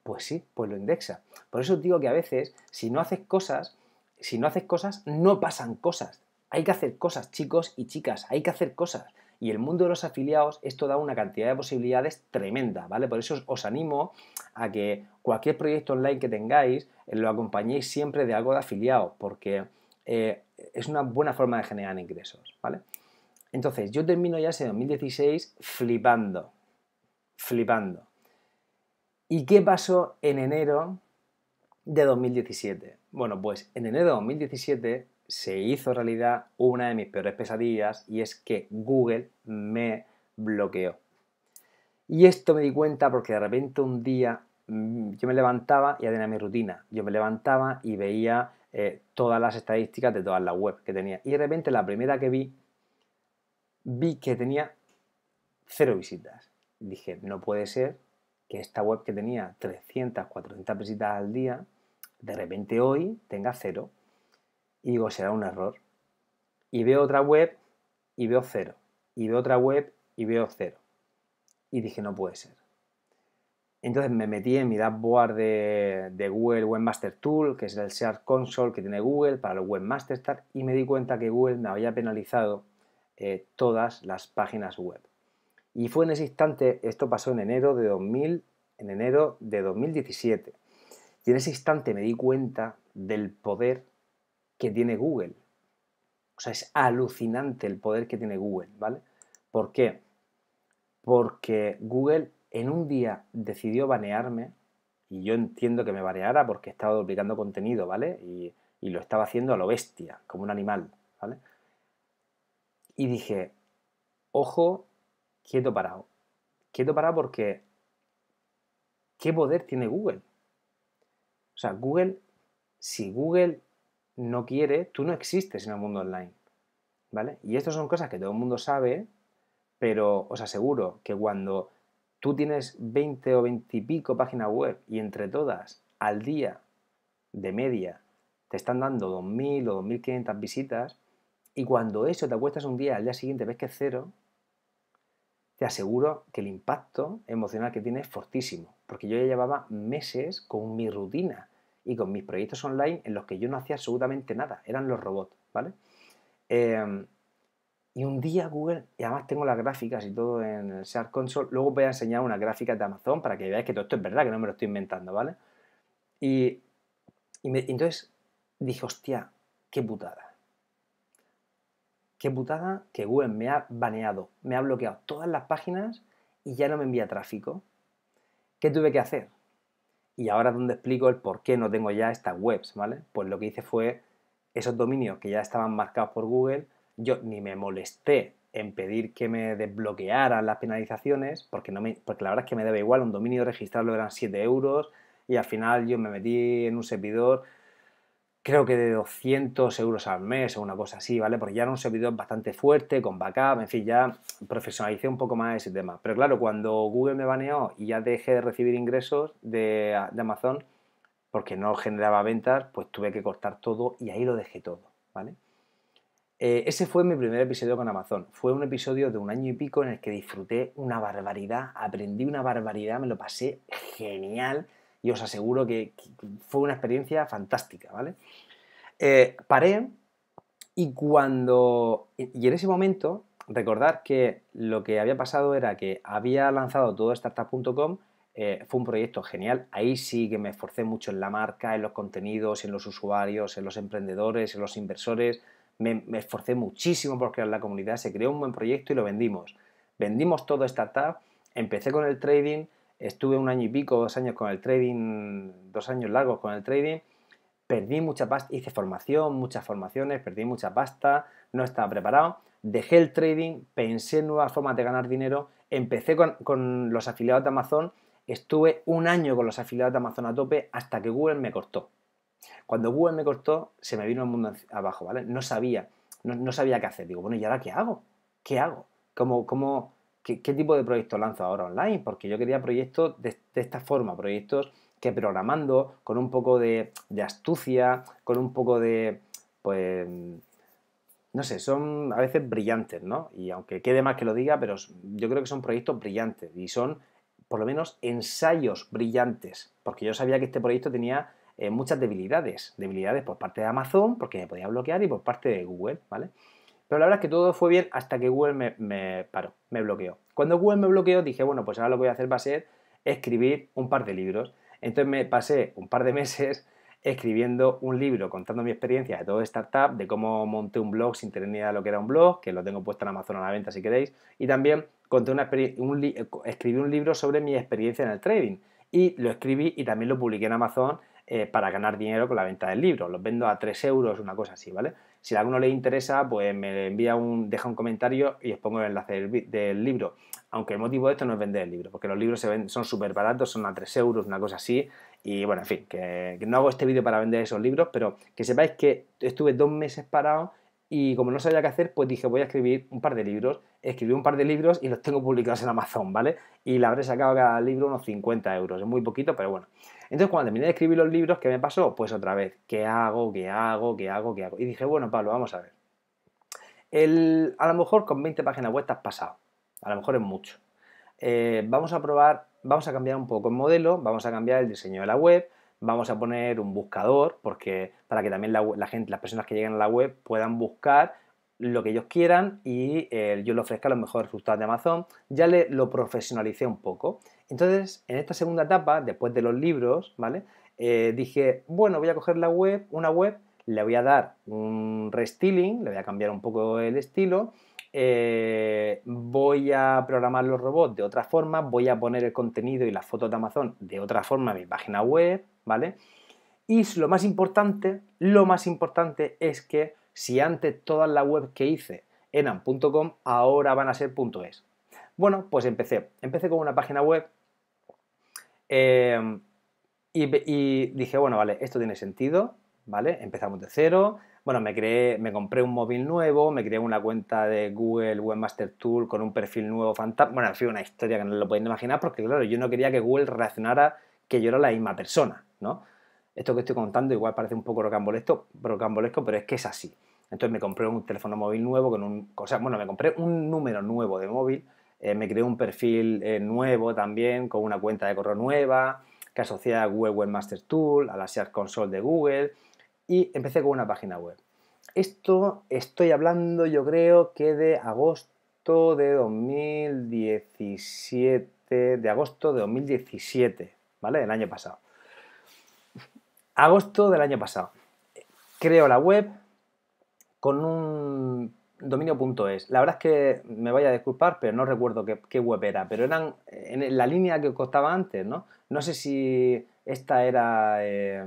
pues sí, pues lo indexa. Por eso digo que a veces, si no haces cosas, si no haces cosas, no pasan cosas. Hay que hacer cosas, chicos y chicas, hay que hacer cosas. Y el mundo de los afiliados, esto da una cantidad de posibilidades tremenda, ¿vale? Por eso os animo a que cualquier proyecto online que tengáis, lo acompañéis siempre de algo de afiliado, porque eh, es una buena forma de generar ingresos, ¿vale? Entonces, yo termino ya ese 2016 flipando, flipando. ¿Y qué pasó en enero de 2017? Bueno, pues en enero de 2017 se hizo realidad una de mis peores pesadillas y es que Google me bloqueó. Y esto me di cuenta porque de repente un día mm, yo me levantaba y ya tenía mi rutina. Yo me levantaba y veía eh, todas las estadísticas de todas las webs que tenía. Y de repente la primera que vi, vi que tenía cero visitas. Dije, no puede ser que esta web que tenía 300, 400 visitas al día, de repente hoy tenga cero. Y digo, será un error. Y veo otra web y veo cero. Y veo otra web y veo cero. y dije, no puede ser. Entonces me metí en mi dashboard de, Google Webmaster Tool, que es el Share Console que tiene Google para los Webmasters, y me di cuenta que Google me había penalizado eh, todas las páginas web. Y fue en ese instante, esto pasó en enero de 2000, en enero de 2017. Y en ese instante me di cuenta del poder que tiene Google. O sea, es alucinante el poder que tiene Google, ¿vale? ¿Por qué? Porque Google en un día decidió banearme, y yo entiendo que me baneara porque estaba duplicando contenido, ¿vale? Y, lo estaba haciendo a lo bestia, como un animal, ¿vale? Y dije, ojo, quieto parado. Quieto parado porque ¿qué poder tiene Google? O sea, Google, si Google no quiere, tú no existes en el mundo online. ¿Vale? Y estas son cosas que todo el mundo sabe, pero os aseguro que cuando tú tienes 20 o 20 y pico páginas web y entre todas al día de media te están dando 2.000 o 2.500 visitas y cuando eso te acuestas un día al día siguiente ves que es cero, te aseguro que el impacto emocional que tiene es fortísimo, porque yo ya llevaba meses con mi rutina y con mis proyectos online en los que yo no hacía absolutamente nada, eran los robots, ¿vale? Em, y un día Google, y además tengo las gráficas y todo en el Search Console, luego voy a enseñar una gráfica de Amazon para que veáis que todo esto es verdad, que no me lo estoy inventando, ¿vale? Y, entonces dije, hostia, qué putada. Qué putada que Google me ha baneado, me ha bloqueado todas las páginas y ya no me envía tráfico. ¿Qué tuve que hacer? Y ahora donde explico el por qué no tengo ya estas webs, ¿vale? Pues lo que hice fue esos dominios que ya estaban marcados por Google, yo ni me molesté en pedir que me desbloquearan las penalizaciones, porque, no me, porque la verdad es que me debe igual, un dominio registrarlo eran 7 euros y al final yo me metí en un servidor creo que de 200 euros al mes o una cosa así, ¿vale? Porque ya era un servidor bastante fuerte, con backup, en fin, ya profesionalicé un poco más ese tema. Pero claro, cuando Google me baneó y ya dejé de recibir ingresos de, Amazon, porque no generaba ventas, pues tuve que cortar todo y ahí lo dejé todo, ¿vale? Eh, ese fue mi primer episodio con Amazon. Fue un episodio de un año y pico en el que disfruté una barbaridad, aprendí una barbaridad, me lo pasé genial y os aseguro que, fue una experiencia fantástica, ¿vale? Eh, paré y cuando... Y en ese momento, recordar que lo que había pasado era que había lanzado todo startup.com, eh, fue un proyecto genial, ahí sí que me esforcé mucho en la marca, en los contenidos, en los usuarios, en los emprendedores, en los inversores, me, esforcé muchísimo por crear la comunidad, se creó un buen proyecto y lo vendimos. Vendimos todo startup, empecé con el trading, Estuve un año y pico, dos años con el trading, dos años largos con el trading. Perdí mucha pasta, hice formación, muchas formaciones, perdí mucha pasta, no estaba preparado. Dejé el trading, pensé en nuevas formas de ganar dinero, empecé con, los afiliados de Amazon, estuve un año con los afiliados de Amazon a tope hasta que Google me cortó. Cuando Google me cortó, se me vino el mundo abajo, ¿vale? No sabía, no, sabía qué hacer. Digo, bueno, ¿y ahora qué hago? ¿Qué hago? ¿Cómo, cómo, ¿qué, tipo de proyectos lanzo ahora online? Porque yo quería proyectos de, esta forma, proyectos que programando, con un poco de, astucia, con un poco de, pues, no sé, son a veces brillantes, ¿no? Y aunque quede más que lo diga, pero yo creo que son proyectos brillantes y son por lo menos ensayos brillantes, porque yo sabía que este proyecto tenía eh, muchas debilidades, debilidades por parte de Amazon, porque me podía bloquear, y por parte de Google, ¿vale? Pero la verdad es que todo fue bien hasta que Google me, paró, me bloqueó. Cuando Google me bloqueó dije, bueno, pues ahora lo que voy a hacer va a ser escribir un par de libros. Entonces me pasé un par de meses escribiendo un libro contando mi experiencia de todo startup, de cómo monté un blog sin tener ni idea de lo que era un blog, que lo tengo puesto en Amazon a la venta si queréis, y también conté una un escribí un libro sobre mi experiencia en el trading y lo escribí y también lo publiqué en Amazon eh, para ganar dinero con la venta del libro. Los vendo a 3 euros, una cosa así, ¿vale? Si a alguno le interesa, pues me envía un, deja un comentario y os pongo el enlace del, libro. Aunque el motivo de esto no es vender el libro, porque los libros se son súper baratos, son a 3 euros, una cosa así. Y bueno, en fin, que, que no hago este vídeo para vender esos libros, pero que sepáis que estuve dos meses parado y como no sabía qué hacer, pues dije voy a escribir un par de libros. Escribí un par de libros y los tengo publicados en Amazon, ¿vale? Y le habré sacado cada libro unos 50 euros, es muy poquito, pero bueno. Entonces cuando terminé de escribir los libros, ¿qué me pasó? Pues otra vez, ¿qué hago? ¿Qué hago? ¿Qué hago? ¿Qué hago? Y dije, bueno, Pablo, vamos a ver. El, a lo mejor con 20 páginas web has pasado. A lo mejor es mucho. eh, vamos a probar, vamos a cambiar un poco el modelo, vamos a cambiar el diseño de la web, vamos a poner un buscador, porque para que también la, gente, las personas que lleguen a la web puedan buscar lo que ellos quieran y eh, yo le ofrezca los mejores resultados de Amazon. Ya le, lo profesionalicé un poco. Entonces, en esta segunda etapa, después de los libros, ¿vale? Eh, dije, bueno, voy a coger la web, una web, le voy a dar un restyling, le voy a cambiar un poco el estilo, eh, voy a programar los robots de otra forma, voy a poner el contenido y las fotos de Amazon de otra forma en mi página web, ¿vale? Y lo más importante, lo más importante es que si antes todas las webs que hice eran .com, ahora van a ser .es. Bueno, pues empecé. Empecé con una página web eh, y, dije, bueno, vale, esto tiene sentido, ¿vale? Empezamos de cero. Bueno, me creé, me compré un móvil nuevo, me creé una cuenta de Google Webmaster Tool con un perfil nuevo fantástico. Bueno, fue una historia que no lo pueden imaginar porque, claro, yo no quería que Google reaccionara que yo era la misma persona, ¿no? Esto que estoy contando igual parece un poco rocambolesco, rocambolesco pero es que es así. Entonces me compré un teléfono móvil nuevo con un... O sea, bueno, me compré un número nuevo de móvil, eh, me creé un perfil eh, nuevo también con una cuenta de correo nueva, que asocia a Google Webmaster Tool, a la Search Console de Google y empecé con una página web. Esto estoy hablando yo creo que de agosto de 2017, de agosto de 2017, ¿vale? El año pasado. Agosto del año pasado. Creo la web con un dominio.es. La verdad es que me voy a disculpar, pero no recuerdo qué, web era, pero eran en la línea que costaba antes, ¿no? No sé si esta era, eh,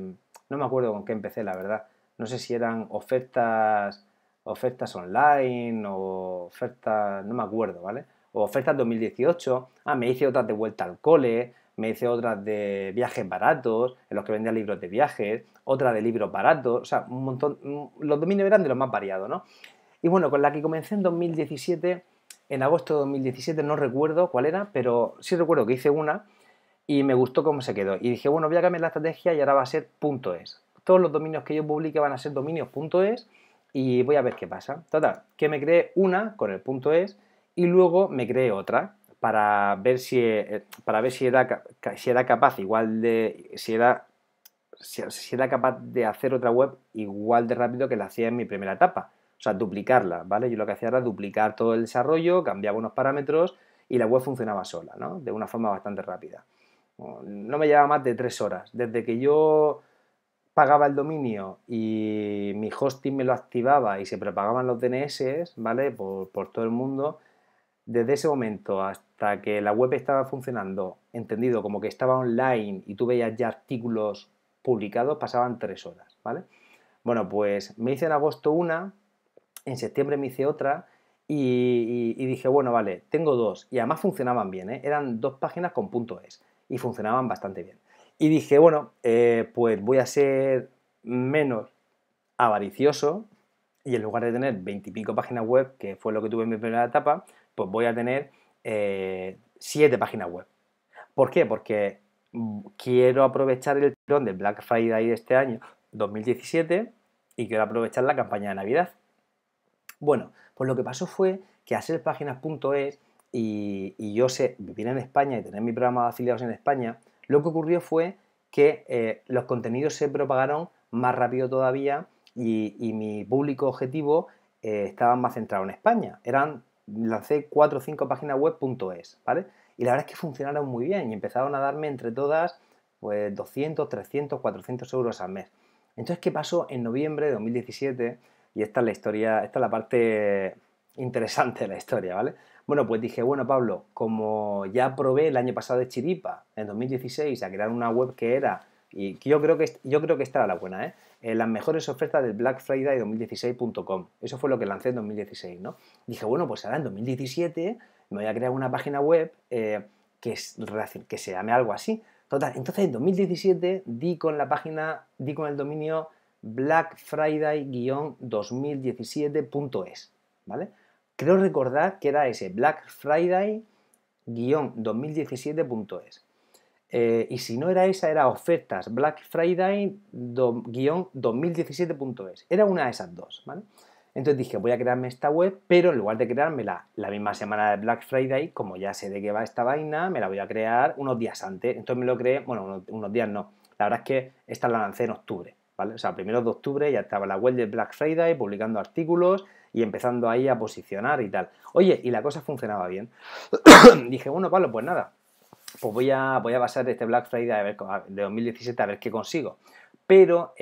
no me acuerdo con qué empecé, la verdad. No sé si eran ofertas, ofertas online o ofertas, no me acuerdo, ¿vale? O ofertas 2018. Ah, me hice otras de vuelta al cole, me hice otras de viajes baratos, en los que vendía libros de viajes, otra de libros baratos, o sea, un montón, los dominios eran de los más variados, ¿no? Y bueno, con la que comencé en 2017, en agosto de 2017, no recuerdo cuál era, pero sí recuerdo que hice una y me gustó cómo se quedó. Y dije, bueno, voy a cambiar la estrategia y ahora va a ser .es. Todos los dominios que yo publique van a ser dominios.es y voy a ver qué pasa. Total, que me creé una con el .es y luego me creé otra para ver si, eh, para ver si, era, si era capaz igual de... Si era, si era capaz de hacer otra web igual de rápido que la hacía en mi primera etapa o sea, duplicarla, ¿vale? Yo lo que hacía era duplicar todo el desarrollo, cambiaba unos parámetros y la web funcionaba sola, ¿no? De una forma bastante rápida. No me llevaba más de tres horas. Desde que yo pagaba el dominio y mi hosting me lo activaba y se propagaban los DNS, ¿vale? Por, todo el mundo, desde ese momento hasta que la web estaba funcionando, entendido como que estaba online y tú veías ya artículos publicados, pasaban tres horas, ¿vale? Bueno, pues me hice en agosto una, en septiembre me hice otra y, dije, bueno, vale, tengo dos. Y además funcionaban bien, ¿eh? eran dos páginas con punto .es y funcionaban bastante bien. Y dije, bueno, eh, pues voy a ser menos avaricioso y en lugar de tener veintipico páginas web, que fue lo que tuve en mi primera etapa, pues voy a tener eh, siete páginas web. ¿Por qué? Porque quiero aprovechar el tirón del Black Friday de este año 2017 y quiero aprovechar la campaña de Navidad. Bueno, pues lo que pasó fue que a ser páginas.es y, y, yo sé vivir en España y tener mi programa de afiliados en España, lo que ocurrió fue que eh, los contenidos se propagaron más rápido todavía y, mi público objetivo eh, estaba más centrado en España. Eran, lancé 4 o 5 páginas web.es, ¿vale? Y la verdad es que funcionaron muy bien y empezaron a darme entre todas pues 200, 300, 400 euros al mes. Entonces, ¿qué pasó? En noviembre de 2017 y esta es la historia, esta es la parte interesante de la historia, ¿vale? Bueno, pues dije, bueno, Pablo, como ya probé el año pasado de Chiripa, en 2016, a crear una web que era, y yo creo que, yo creo que esta era la buena, ¿eh? ¿eh? las mejores ofertas del Black Friday 2016.com. Eso fue lo que lancé en 2016, ¿no? Dije, bueno, pues ahora en 2017 me voy a crear una página web eh, que, que se llame algo así. Total, entonces en 2017 di con la página, di con el dominio blackfriday-2017.es, ¿vale? Creo recordar que era ese, blackfriday-2017.es. Eh, y si no era esa, era ofertas blackfriday-2017.es. Era una de esas dos, ¿vale? Entonces dije, voy a crearme esta web, pero en lugar de crearme la misma semana de Black Friday, como ya sé de qué va esta vaina, me la voy a crear unos días antes. Entonces me lo creé, bueno, unos, días no. La verdad es que esta la lancé en octubre, ¿vale? O sea, primero de octubre ya estaba la web de Black Friday publicando artículos y empezando ahí a posicionar y tal. Oye, y la cosa funcionaba bien. dije, bueno, Pablo, pues nada, pues voy a, voy a basar este Black Friday a ver, de 2017 a ver qué consigo. Pero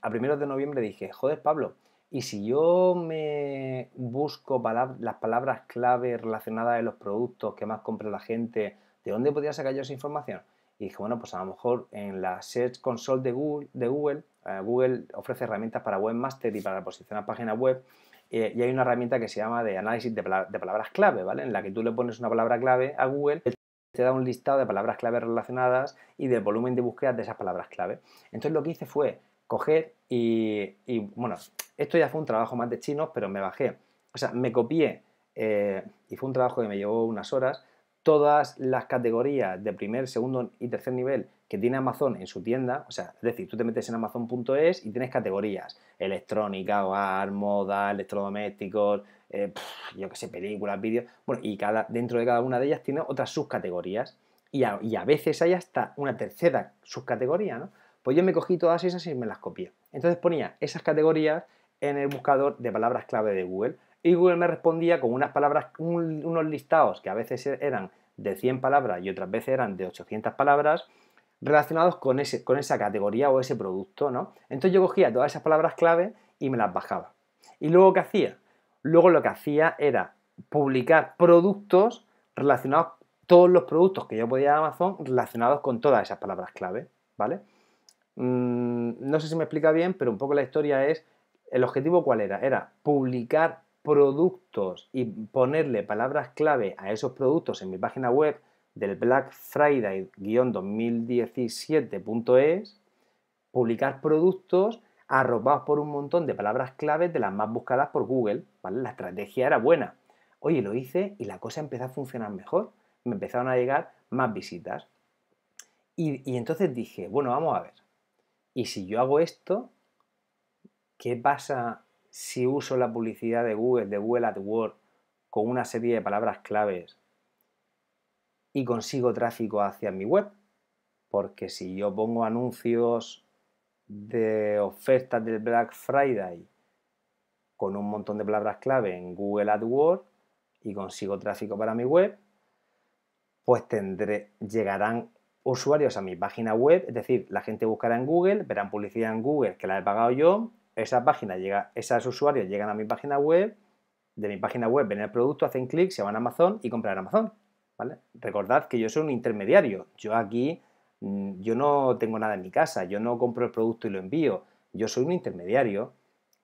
a primeros de noviembre dije, joder, Pablo, ¿y si yo me busco las palabras clave relacionadas en los productos que más compra la gente, ¿de dónde podría sacar yo esa información? Y dije, bueno, pues a lo mejor en la Search Console de Google, de Google, Google ofrece herramientas para webmaster y para posicionar páginas web. Eh, y hay una herramienta que se llama de análisis de, palabras clave, ¿vale? En la que tú le pones una palabra clave a Google te da un listado de palabras clave relacionadas y del volumen de búsqueda de esas palabras clave. Entonces lo que hice fue coger y, bueno, esto ya fue un trabajo más de chinos, pero me bajé, o sea, me copié, eh, y fue un trabajo que me llevó unas horas, todas las categorías de primer, segundo y tercer nivel que tiene Amazon en su tienda, o sea, es decir, tú te metes en amazon.es y tienes categorías, electrónica, hogar, moda, electrodomésticos, eh, yo qué sé, películas, vídeos, bueno, y cada, dentro de cada una de ellas tiene otras subcategorías. Y a, y a veces hay hasta una tercera subcategoría, ¿no? Pues yo me cogí todas esas y me las copié. Entonces ponía esas categorías en el buscador de palabras clave de Google. Y Google me respondía con unas palabras, unos listados que a veces eran de 100 palabras y otras veces eran de 800 palabras relacionados con, ese, con esa categoría o ese producto, ¿no? Entonces yo cogía todas esas palabras clave y me las bajaba. ¿Y luego qué hacía? Luego lo que hacía era publicar productos relacionados, todos los productos que yo podía en Amazon relacionados con todas esas palabras clave, ¿vale? Mm, no sé si me explica bien, pero un poco la historia es, ¿el objetivo cuál era? Era publicar productos y ponerle palabras clave a esos productos en mi página web del Black Friday-2017.es, publicar productos arropados por un montón de palabras claves de las más buscadas por Google, ¿vale? La estrategia era buena. Oye, lo hice y la cosa empezó a funcionar mejor. Me empezaron a llegar más visitas. Y, y entonces dije, bueno, vamos a ver. Y si yo hago esto, ¿qué pasa si uso la publicidad de Google, de Google AdWords, con una serie de palabras claves y consigo tráfico hacia mi web? Porque si yo pongo anuncios de ofertas del Black Friday con un montón de palabras clave en Google AdWords y consigo tráfico para mi web, pues tendré, llegarán usuarios a mi página web, es decir, la gente buscará en Google, verán publicidad en Google que la he pagado yo, esa página llega, esos usuarios llegan a mi página web, de mi página web ven el producto, hacen clic, se van a Amazon y compran Amazon. ¿vale? Recordad que yo soy un intermediario, yo aquí Mm, yo no tengo nada en mi casa, yo no compro el producto y lo envío, yo soy un intermediario,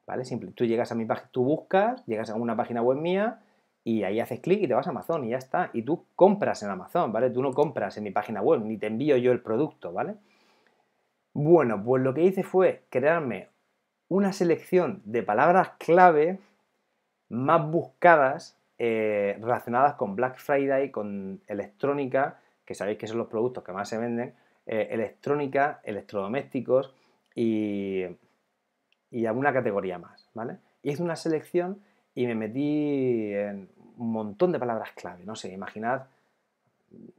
¿vale? Simple, tú llegas a mi página, tú buscas, llegas a una página web mía y ahí haces clic y te vas a Amazon y ya está. Y tú compras en Amazon, ¿vale? Tú no compras en mi página web, ni te envío yo el producto, ¿vale? Bueno, pues lo que hice fue crearme una selección de palabras clave más buscadas eh, relacionadas con Black Friday, con electrónica, que sabéis que son los productos que más se venden, eh, electrónica, electrodomésticos y, y alguna categoría más, ¿vale? Hice una selección y me metí en un montón de palabras clave, no sé, imaginad,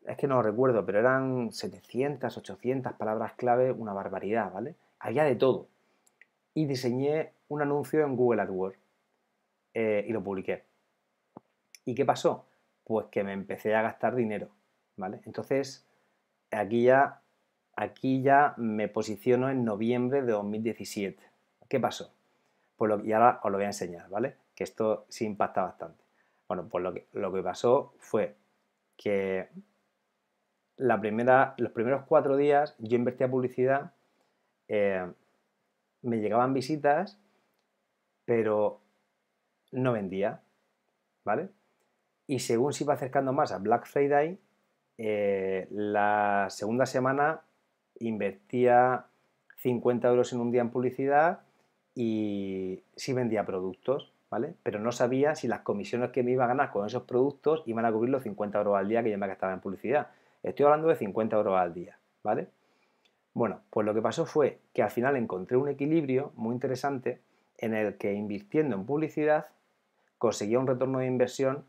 es que no lo recuerdo, pero eran 700, 800 palabras clave, una barbaridad, ¿vale? Había de todo. Y diseñé un anuncio en Google AdWords eh, y lo publiqué. ¿Y qué pasó? Pues que me empecé a gastar dinero, ¿vale? Entonces, aquí ya aquí ya me posiciono en noviembre de 2017. ¿Qué pasó? Pues lo, y ahora os lo voy a enseñar, ¿vale? Que esto sí impacta bastante. Bueno, pues lo que, lo que pasó fue que la primera, los primeros cuatro días yo invertía publicidad, eh, me llegaban visitas, pero no vendía, ¿vale? Y según se iba acercando más a Black Friday, eh, la segunda semana invertía 50 euros en un día en publicidad y sí vendía productos, ¿vale? Pero no sabía si las comisiones que me iba a ganar con esos productos iban a cubrir los 50 euros al día que yo me gastaba en publicidad. Estoy hablando de 50 euros al día, ¿vale? Bueno, pues lo que pasó fue que al final encontré un equilibrio muy interesante en el que invirtiendo en publicidad conseguía un retorno de inversión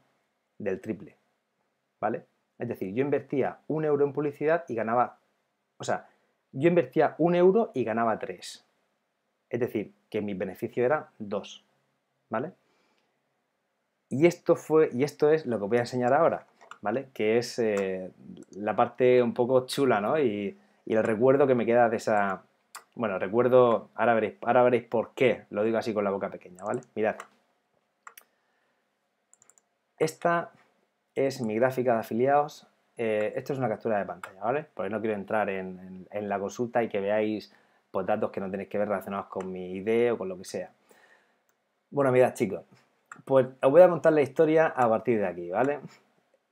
del triple. ¿Vale? Es decir, yo invertía un euro en publicidad y ganaba, o sea, yo invertía un euro y ganaba tres. Es decir, que mi beneficio era dos. ¿Vale? Y esto fue, y esto es lo que voy a enseñar ahora, ¿vale? Que es eh, la parte un poco chula, ¿no? Y, y el recuerdo que me queda de esa, bueno, recuerdo, ahora veréis, ahora veréis por qué, lo digo así con la boca pequeña, ¿vale? Mirad. Esta es mi gráfica de afiliados. Eh, esto es una captura de pantalla, ¿vale? Porque no quiero entrar en, la consulta y que veáis pues, datos que no tenéis que ver relacionados con mi idea o con lo que sea. Bueno, mirad, chicos. Pues os voy a contar la historia a partir de aquí, ¿vale?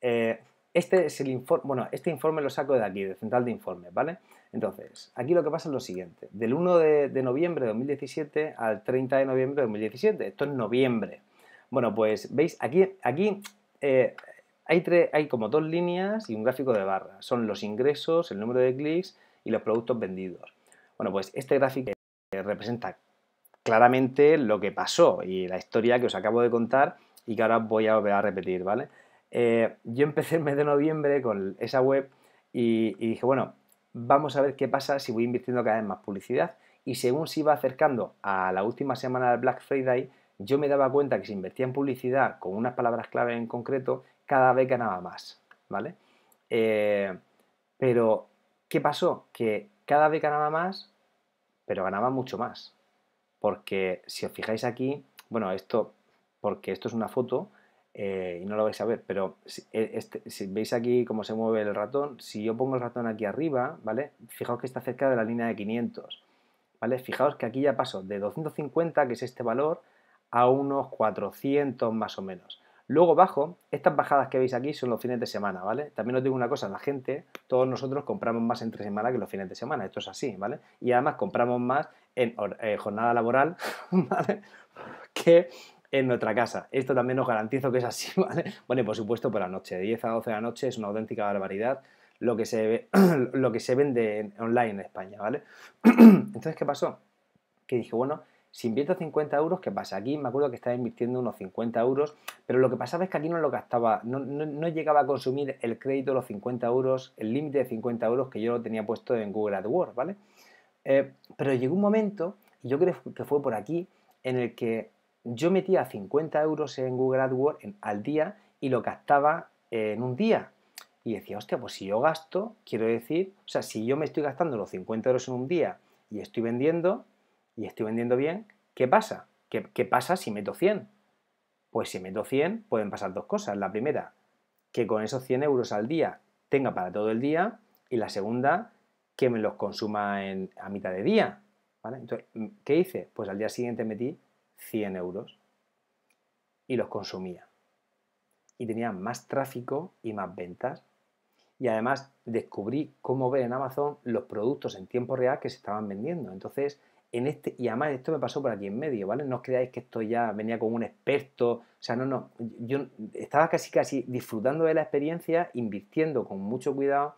Eh, este es el informe, bueno, este informe lo saco de aquí, de Central de Informes, ¿vale? Entonces, aquí lo que pasa es lo siguiente. Del 1 de, noviembre de 2017 al 30 de noviembre de 2017. Esto es noviembre. Bueno, pues veis, aquí, aquí eh, hay, hay como dos líneas y un gráfico de barras. Son los ingresos, el número de clics y los productos vendidos. Bueno, pues este gráfico representa claramente lo que pasó y la historia que os acabo de contar y que ahora voy a a repetir, ¿vale? Eh, yo empecé el mes de noviembre con esa web y dije, bueno, vamos a ver qué pasa si voy invirtiendo cada vez más publicidad. Y según se iba acercando a la última semana del Black Friday, yo me daba cuenta que si invertía en publicidad con unas palabras clave en concreto, cada vez ganaba más, ¿vale? Eh, pero, ¿qué pasó? Que cada vez ganaba más, pero ganaba mucho más. Porque si os fijáis aquí, bueno, esto, porque esto es una foto, eh, y no lo vais a ver, pero eh, este, si, veis aquí cómo se mueve el ratón, si yo pongo el ratón aquí arriba, ¿vale? Fijaos que está cerca de la línea de 500, ¿vale? Fijaos que aquí ya paso de 250, que es este valor, a unos 400 más o menos. Luego bajo, estas bajadas que veis aquí son los fines de semana, ¿vale? También os digo una cosa, la gente, todos nosotros compramos más entre semana que los fines de semana, esto es así, ¿vale? Y además compramos más en eh, jornada laboral, ¿vale? Que en nuestra casa. Esto también os garantizo que es así, ¿vale? Bueno, y por supuesto por la noche, de 10 a 12 de la noche es una auténtica barbaridad lo que se, lo que se vende online en España, ¿vale? Entonces, ¿qué pasó? Que dije, bueno, si invierto 50 euros, ¿qué pasa? Aquí me acuerdo que estaba invirtiendo unos 50 euros, pero lo que pasaba es que aquí no lo gastaba, no, no, llegaba a consumir el crédito los 50 euros, el límite de 50 euros que yo tenía puesto en Google AdWords, ¿vale? Eh, pero llegó un momento, y yo creo que fue por aquí, en el que yo metía 50 euros en Google AdWords al día y lo gastaba en un día. Y decía, hostia, pues si yo gasto, quiero decir, o sea, si yo me estoy gastando los 50 euros en un día y estoy vendiendo, y estoy vendiendo bien, ¿qué pasa? ¿Qué, qué pasa si meto 100? Pues si meto 100 pueden pasar dos cosas. La primera, que con esos 100 euros al día tenga para todo el día. Y la segunda, que me los consuma en, a mitad de día. ¿vale? Entonces, ¿qué hice? Pues al día siguiente metí 100 euros y los consumía. Y tenía más tráfico y más ventas. Y además descubrí cómo ver en Amazon los productos en tiempo real que se estaban vendiendo. Entonces, en este, y además esto me pasó por aquí en medio, ¿vale? No os creáis que esto ya venía con un experto, o sea, no, no, yo estaba casi casi disfrutando de la experiencia, invirtiendo con mucho cuidado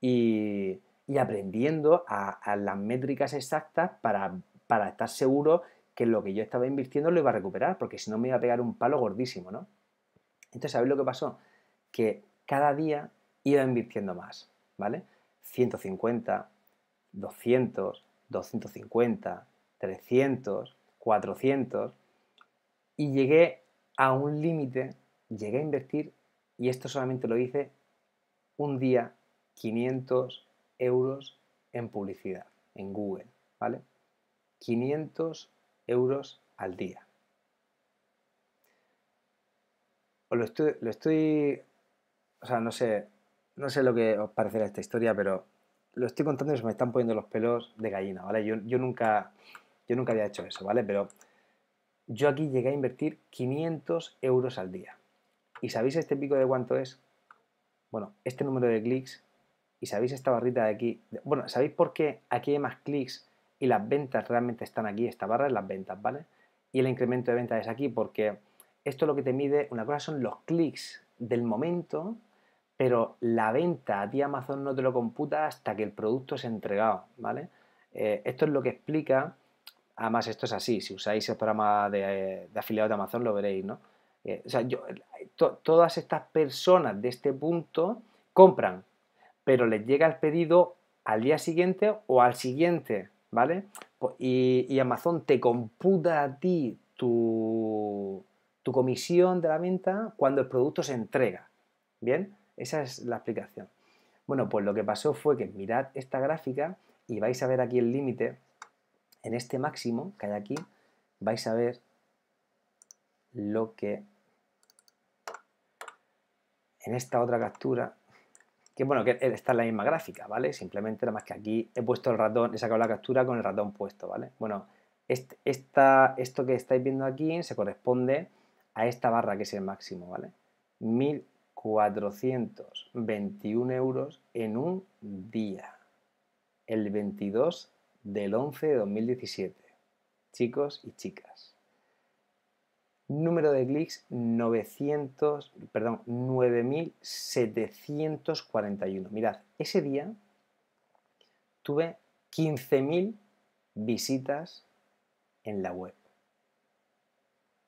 y, aprendiendo a, las métricas exactas para, para estar seguro que lo que yo estaba invirtiendo lo iba a recuperar, porque si no me iba a pegar un palo gordísimo, ¿no? Entonces, ¿sabéis lo que pasó? Que cada día iba invirtiendo más, ¿vale? 150, 200, 250, 300, 400 y llegué a un límite, llegué a invertir, y esto solamente lo hice un día, 500 euros en publicidad, en Google, ¿vale? 500 euros al día. lo estoy, lo estoy, o sea, no sé, no sé lo que os parecerá esta historia, pero lo estoy contando y se me están poniendo los pelos de gallina, ¿vale? Yo, yo, nunca, yo nunca había hecho eso, ¿vale? Pero yo aquí llegué a invertir 500 euros al día. ¿Y sabéis este pico de cuánto es? Bueno, este número de clics y sabéis esta barrita de aquí. Bueno, ¿sabéis por qué aquí hay más clics y las ventas realmente están aquí, esta barra es las ventas, ¿vale? Y el incremento de ventas es aquí porque esto lo que te mide, una cosa son los clics del momento, pero la venta a ti Amazon no te lo computa hasta que el producto es entregado, ¿vale? Eh, esto es lo que explica además esto es así, si usáis el programa de, afiliado de Amazon lo veréis, ¿no? Eh, o sea, todas estas personas de este punto compran, pero les llega el pedido al día siguiente o al siguiente, ¿vale? Y, Amazon te computa a ti tu, tu comisión de la venta cuando el producto se entrega. ¿Bien? Esa es la explicación. Bueno, pues lo que pasó fue que mirad esta gráfica y vais a ver aquí el límite. En este máximo que hay aquí, vais a ver lo que en esta otra captura, que bueno, que está en la misma gráfica, ¿vale? Simplemente nada más que aquí he puesto el ratón, he sacado la captura con el ratón puesto, ¿vale? Bueno, esta, esto que estáis viendo aquí se corresponde a esta barra que es el máximo, ¿vale? 1.421 euros en un día, el 22 del 11 de 2017. Chicos y chicas. Número de clics 900, perdón, 9741. Mirad, ese día tuve 15.000 visitas en la web.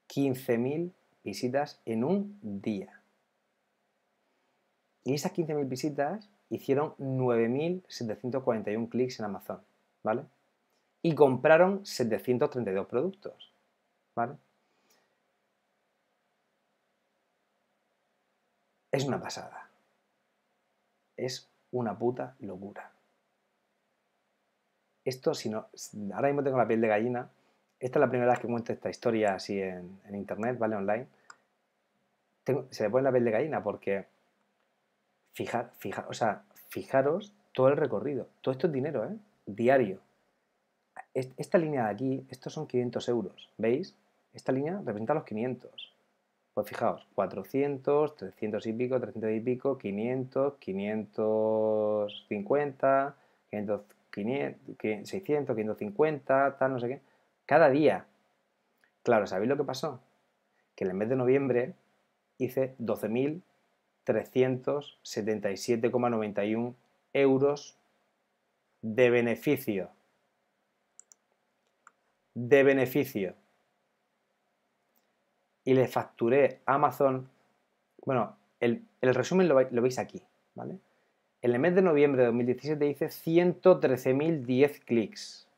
15.000 visitas en un día. Y esas 15.000 visitas hicieron 9.741 clics en Amazon, ¿vale? Y compraron 732 productos, ¿vale? Es una pasada. Es una puta locura. Esto, si no, ahora mismo tengo la piel de gallina. Esta es la primera vez que cuento esta historia así en, internet, ¿vale? Online. se me pone la piel de gallina porque, fijar, fijar, o sea, fijaros todo el recorrido. Todo esto es dinero, ¿eh? Diario. Esta línea de aquí, estos son 500 euros. ¿Veis? Esta línea representa los 500. Pues fijaos, 400, 300 y pico, 300 y pico, 500, 550, 500, 600, 550, tal, no sé qué. Cada día. Claro, ¿sabéis lo que pasó? Que en el mes de noviembre hice 12.377,91 euros de beneficio. De beneficio y le facturé a Amazon, bueno, el, resumen lo, veis aquí, ¿vale? En el mes de noviembre de 2017 hice 113.010 clics,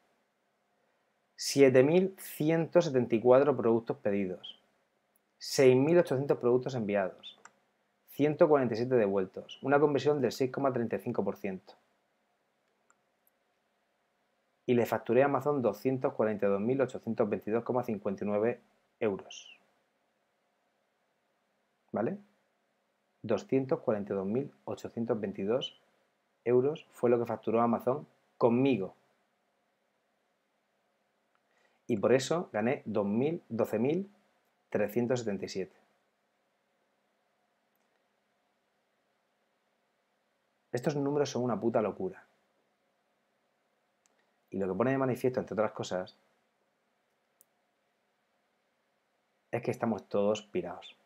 7.174 productos pedidos, 6.800 productos enviados, 147 devueltos, una conversión del 6,35%. Y le facturé a Amazon 242.822,59 euros. ¿Vale? 242.822 euros fue lo que facturó Amazon conmigo. Y por eso gané 12.377. Estos números son una puta locura. Y lo que pone de manifiesto, entre otras cosas, es que estamos todos pirados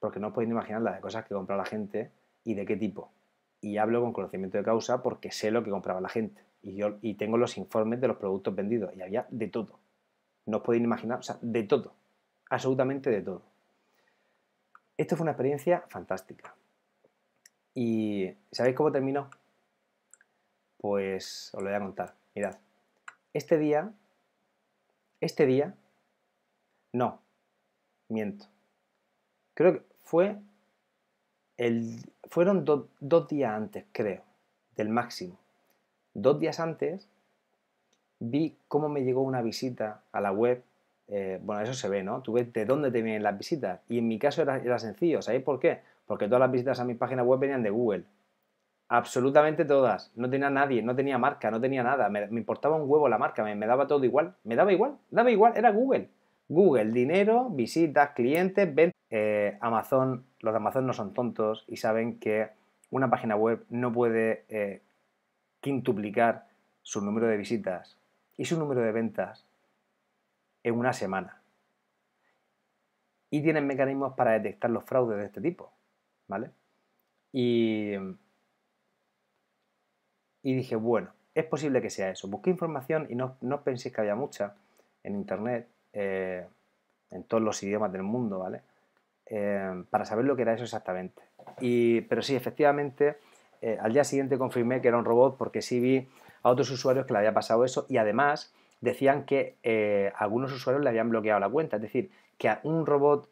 porque no podéis imaginar las cosas que compra la gente y de qué tipo. Y hablo con conocimiento de causa porque sé lo que compraba la gente. Y, yo, y tengo los informes de los productos vendidos. Y había de todo. No os podéis imaginar, o sea, de todo. Absolutamente de todo. Esto fue una experiencia fantástica. ¿Y sabéis cómo terminó? Pues os lo voy a contar. Mirad. Este día, este día, no, miento. Creo que fue el, fueron dos días antes, creo, del máximo. Dos días antes vi cómo me llegó una visita a la web. Eh, bueno, eso se ve, ¿no? Tú ves de dónde te vienen las visitas. Y en mi caso era, era sencillo. ¿Sabéis por qué? Porque todas las visitas a mi página web venían de Google. Absolutamente todas. No tenía nadie, no tenía marca, no tenía nada. Me, importaba un huevo la marca, me, me, daba todo igual. Me daba igual, daba igual, era Google. Google, dinero, visitas, clientes, ventas. Eh, Amazon, los de Amazon no son tontos y saben que una página web no puede eh, quintuplicar su número de visitas y su número de ventas en una semana. Y tienen mecanismos para detectar los fraudes de este tipo. ¿Vale? Y, dije, bueno, es posible que sea eso. Busqué información y no, no penséis que había mucha en internet, eh, en todos los idiomas del mundo, ¿vale? Eh, para saber lo que era eso exactamente. Y, pero sí, efectivamente, eh, al día siguiente confirmé que era un robot porque sí vi a otros usuarios que le había pasado eso y además decían que algunos usuarios le habían bloqueado la cuenta. Es decir, que a un robot,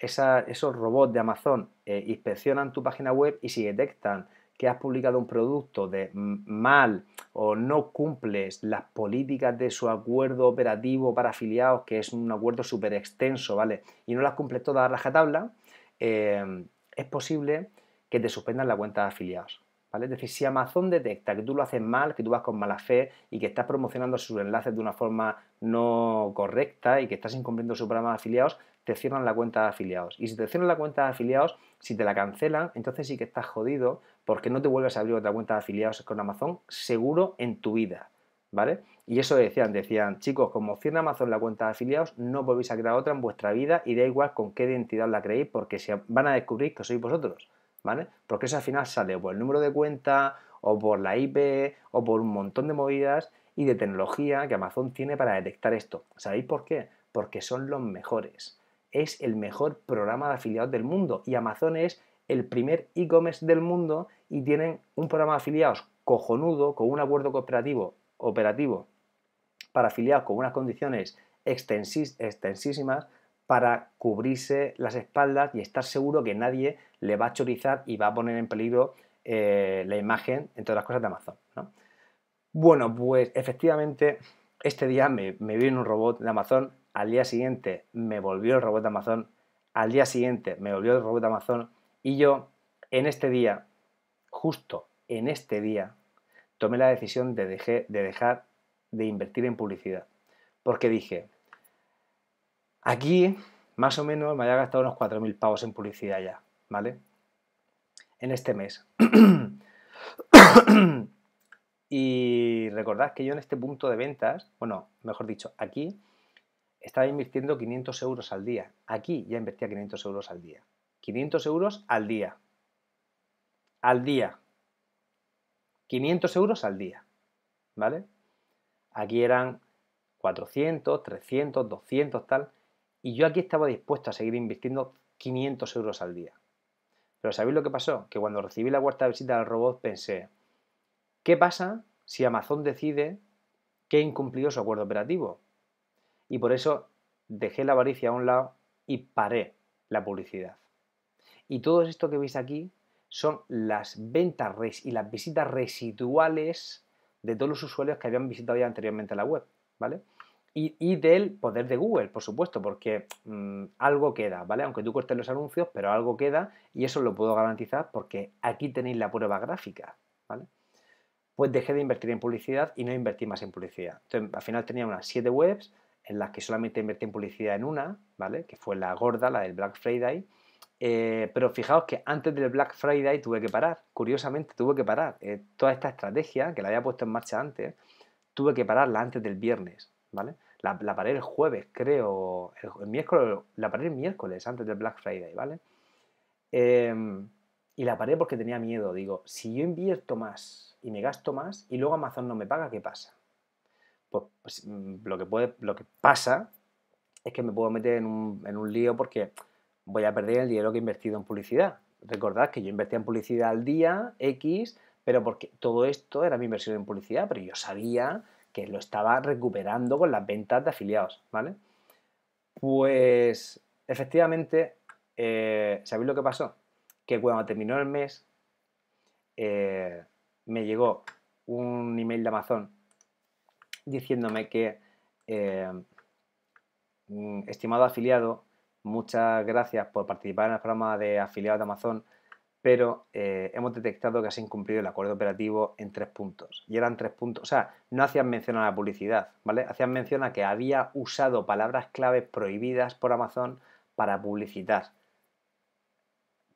esos robots de Amazon inspeccionan tu página web y si detectan que has publicado un producto de mal o no cumples las políticas de su acuerdo operativo para afiliados, que es un acuerdo súper extenso, ¿vale? Y no las cumples todas a rajatabla, eh, es posible que te suspendan la cuenta de afiliados. ¿Vale? Es decir, si Amazon detecta que tú lo haces mal, que tú vas con mala fe y que estás promocionando sus enlaces de una forma no correcta y que estás incumpliendo su programa de afiliados, te cierran la cuenta de afiliados. Y si te cierran la cuenta de afiliados, si te la cancelan, entonces sí que estás jodido porque no te vuelves a abrir otra cuenta de afiliados con Amazon seguro en tu vida. ¿Vale? Y eso decían, decían, chicos, como cierra Amazon la cuenta de afiliados, no volvéis a crear otra en vuestra vida y da igual con qué identidad la creéis, porque se van a descubrir que sois vosotros, ¿vale? Porque eso al final sale por el número de cuenta, o por la IP, o por un montón de movidas y de tecnología que Amazon tiene para detectar esto. ¿Sabéis por qué? Porque son los mejores es el mejor programa de afiliados del mundo y Amazon es el primer e-commerce del mundo y tienen un programa de afiliados cojonudo con un acuerdo cooperativo operativo para afiliados con unas condiciones extensísimas para cubrirse las espaldas y estar seguro que nadie le va a chorizar y va a poner en peligro eh, la imagen, entre otras cosas, de Amazon. Bueno, pues efectivamente este día me, me vi en un robot de Amazon al día siguiente me volvió el robot de Amazon, al día siguiente me volvió el robot de Amazon y yo en este día, justo en este día, tomé la decisión de, de dejar de invertir en publicidad. Porque dije, aquí más o menos me había gastado unos 4.000 pavos en publicidad ya, ¿vale? En este mes. y recordad que yo en este punto de ventas, bueno, mejor dicho, aquí estaba invirtiendo 500 euros al día. Aquí ya invertía 500 euros al día. 500 euros al día. Al día. 500 euros al día. ¿Vale? Aquí eran 400, 300, 200, tal. Y yo aquí estaba dispuesto a seguir invirtiendo 500 euros al día. Pero ¿sabéis lo que pasó? Que cuando recibí la cuarta visita del robot pensé, ¿qué pasa si Amazon decide que he incumplido su acuerdo operativo? Y por eso dejé la avaricia a un lado y paré la publicidad. Y todo esto que veis aquí son las ventas y las visitas residuales de todos los usuarios que habían visitado ya anteriormente la web, ¿vale? Y, del poder de Google, por supuesto, porque mm, algo queda, ¿vale? Aunque tú cortes los anuncios, pero algo queda y eso lo puedo garantizar porque aquí tenéis la prueba gráfica, ¿vale? Pues dejé de invertir en publicidad y no invertí más en publicidad. Entonces, al final tenía unas 7 webs, en las que solamente invertí en publicidad en una, ¿vale? Que fue la gorda, la del Black Friday. Eh, pero fijaos que antes del Black Friday tuve que parar, curiosamente tuve que parar. Eh, toda esta estrategia que la había puesto en marcha antes, tuve que pararla antes del viernes, ¿vale? La, paré el jueves, creo, el, miércoles, la paré el miércoles antes del Black Friday, ¿vale? Em, y la paré porque tenía miedo. Digo, si yo invierto más y me gasto más y luego Amazon no me paga, ¿qué pasa? Pues, pues mm, lo, que puede, lo que pasa es que me puedo meter en un, en un lío porque voy a perder el dinero que he invertido en publicidad. Recordad que yo invertía en publicidad al día, X, pero porque todo esto era mi inversión en publicidad, pero yo sabía que lo estaba recuperando con las ventas de afiliados, ¿vale? Pues efectivamente, eh, ¿sabéis lo que pasó? Que cuando terminó el mes, eh, me llegó un email de Amazon diciéndome que, eh, mm, estimado afiliado, muchas gracias por participar en el programa de afiliados de Amazon, pero eh, hemos detectado que has incumplido el acuerdo operativo en tres puntos. Y eran tres puntos, o sea, no hacían mención a la publicidad, ¿vale? Hacían mención a que había usado palabras claves prohibidas por Amazon para publicitar,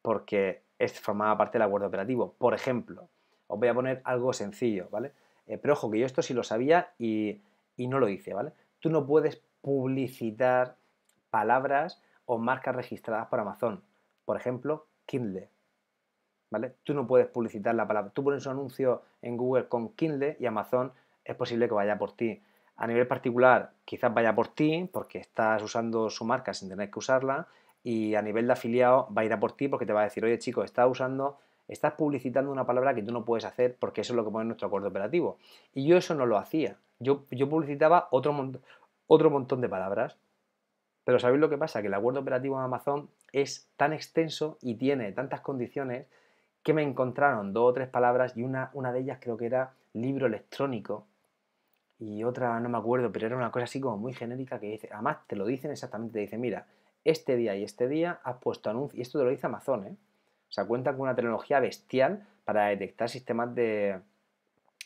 porque es, formaba parte del acuerdo operativo. Por ejemplo, os voy a poner algo sencillo, ¿vale? Eh, pero ojo, que yo esto sí lo sabía y, no lo hice, ¿vale? Tú no puedes publicitar palabras o marcas registradas por Amazon. Por ejemplo, Kindle. ¿vale? Tú no puedes publicitar la palabra. Tú pones un anuncio en Google con Kindle y Amazon es posible que vaya por ti. A nivel particular, quizás vaya por ti porque estás usando su marca sin tener que usarla y a nivel de afiliado va a ir a por ti porque te va a decir, oye chico, estás usando, estás publicitando una palabra que tú no puedes hacer porque eso es lo que pone en nuestro acuerdo operativo. Y yo eso no lo hacía. Yo, yo publicitaba otro, otro montón de palabras. Pero ¿sabéis lo que pasa? Que el acuerdo operativo de Amazon es tan extenso y tiene tantas condiciones que me encontraron dos o tres palabras y una, una de ellas creo que era libro electrónico y otra no me acuerdo, pero era una cosa así como muy genérica que dice, además te lo dicen exactamente, te dicen, mira, este día y este día has puesto anuncio, y esto te lo dice Amazon, ¿eh? O sea, cuenta con una tecnología bestial para detectar sistemas de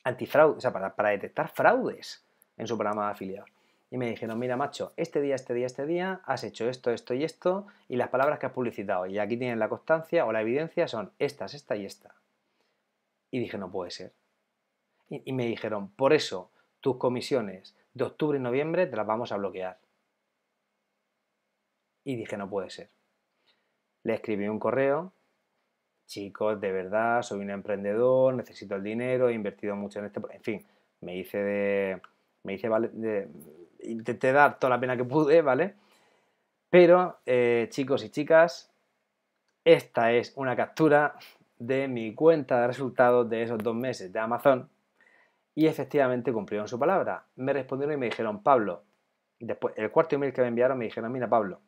antifraude, o sea, para, para detectar fraudes en su programa de afiliados. Y me dijeron, mira, macho, este día, este día, este día, has hecho esto, esto y esto, y las palabras que has publicitado, y aquí tienen la constancia o la evidencia, son estas, esta y esta. Y dije, no puede ser. Y, me dijeron, por eso, tus comisiones de octubre y noviembre te las vamos a bloquear. Y dije, no puede ser. Le escribí un correo, chicos, de verdad, soy un emprendedor, necesito el dinero, he invertido mucho en este... En fin, me hice de... Me hice. De, intenté dar toda la pena que pude, ¿vale? Pero, eh, chicos y chicas, esta es una captura de mi cuenta de resultados de esos dos meses de Amazon y efectivamente cumplieron su palabra. Me respondieron y me dijeron, Pablo, después, el cuarto email que me enviaron me dijeron, mira Pablo,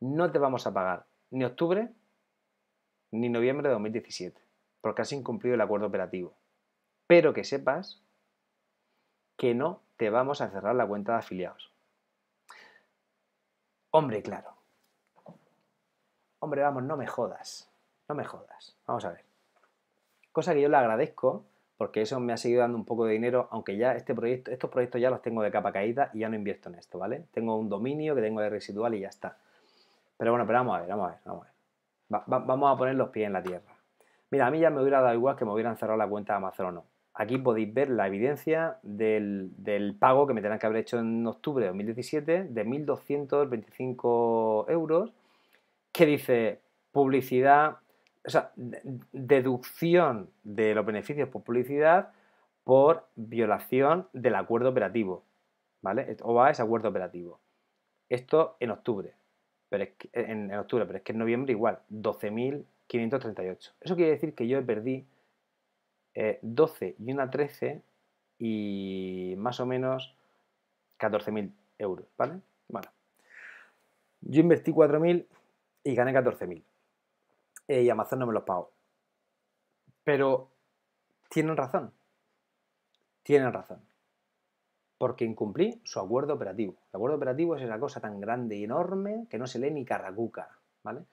no te vamos a pagar ni octubre ni noviembre de 2017, porque has incumplido el acuerdo operativo. Pero que sepas que no te vamos a cerrar la cuenta de afiliados. Hombre, claro. Hombre, vamos, no me jodas. No me jodas. Vamos a ver. Cosa que yo le agradezco porque eso me ha seguido dando un poco de dinero, aunque ya este proyecto, estos proyectos ya los tengo de capa caída y ya no invierto en esto, ¿vale? Tengo un dominio que tengo de residual y ya está. Pero bueno, pero vamos a ver, vamos a ver, vamos a ver. vamos a poner los pies en la tierra. Mira, a mí ya me hubiera dado igual que me hubieran cerrado la cuenta de Amazon o no. Aquí podéis ver la evidencia del, pago que me tendrán que haber hecho en octubre de 2017 de 1.225 euros, que dice publicidad, o sea, deducción de los beneficios por publicidad por violación del acuerdo operativo, ¿vale? O a ese acuerdo operativo. Esto en octubre pero es que, en, octubre, pero es que en noviembre igual, 12.538. Eso quiere decir que yo perdí 12 eh, y una 13 y más o menos 14.000 euros, ¿vale? Bueno, yo invertí 4.000 y gané 14.000. Eh, y Amazon no me los pagó. Pero tienen razón. Tienen razón porque incumplí su acuerdo operativo. El acuerdo operativo es esa cosa tan grande y enorme que no se lee ni carracuca, ¿vale?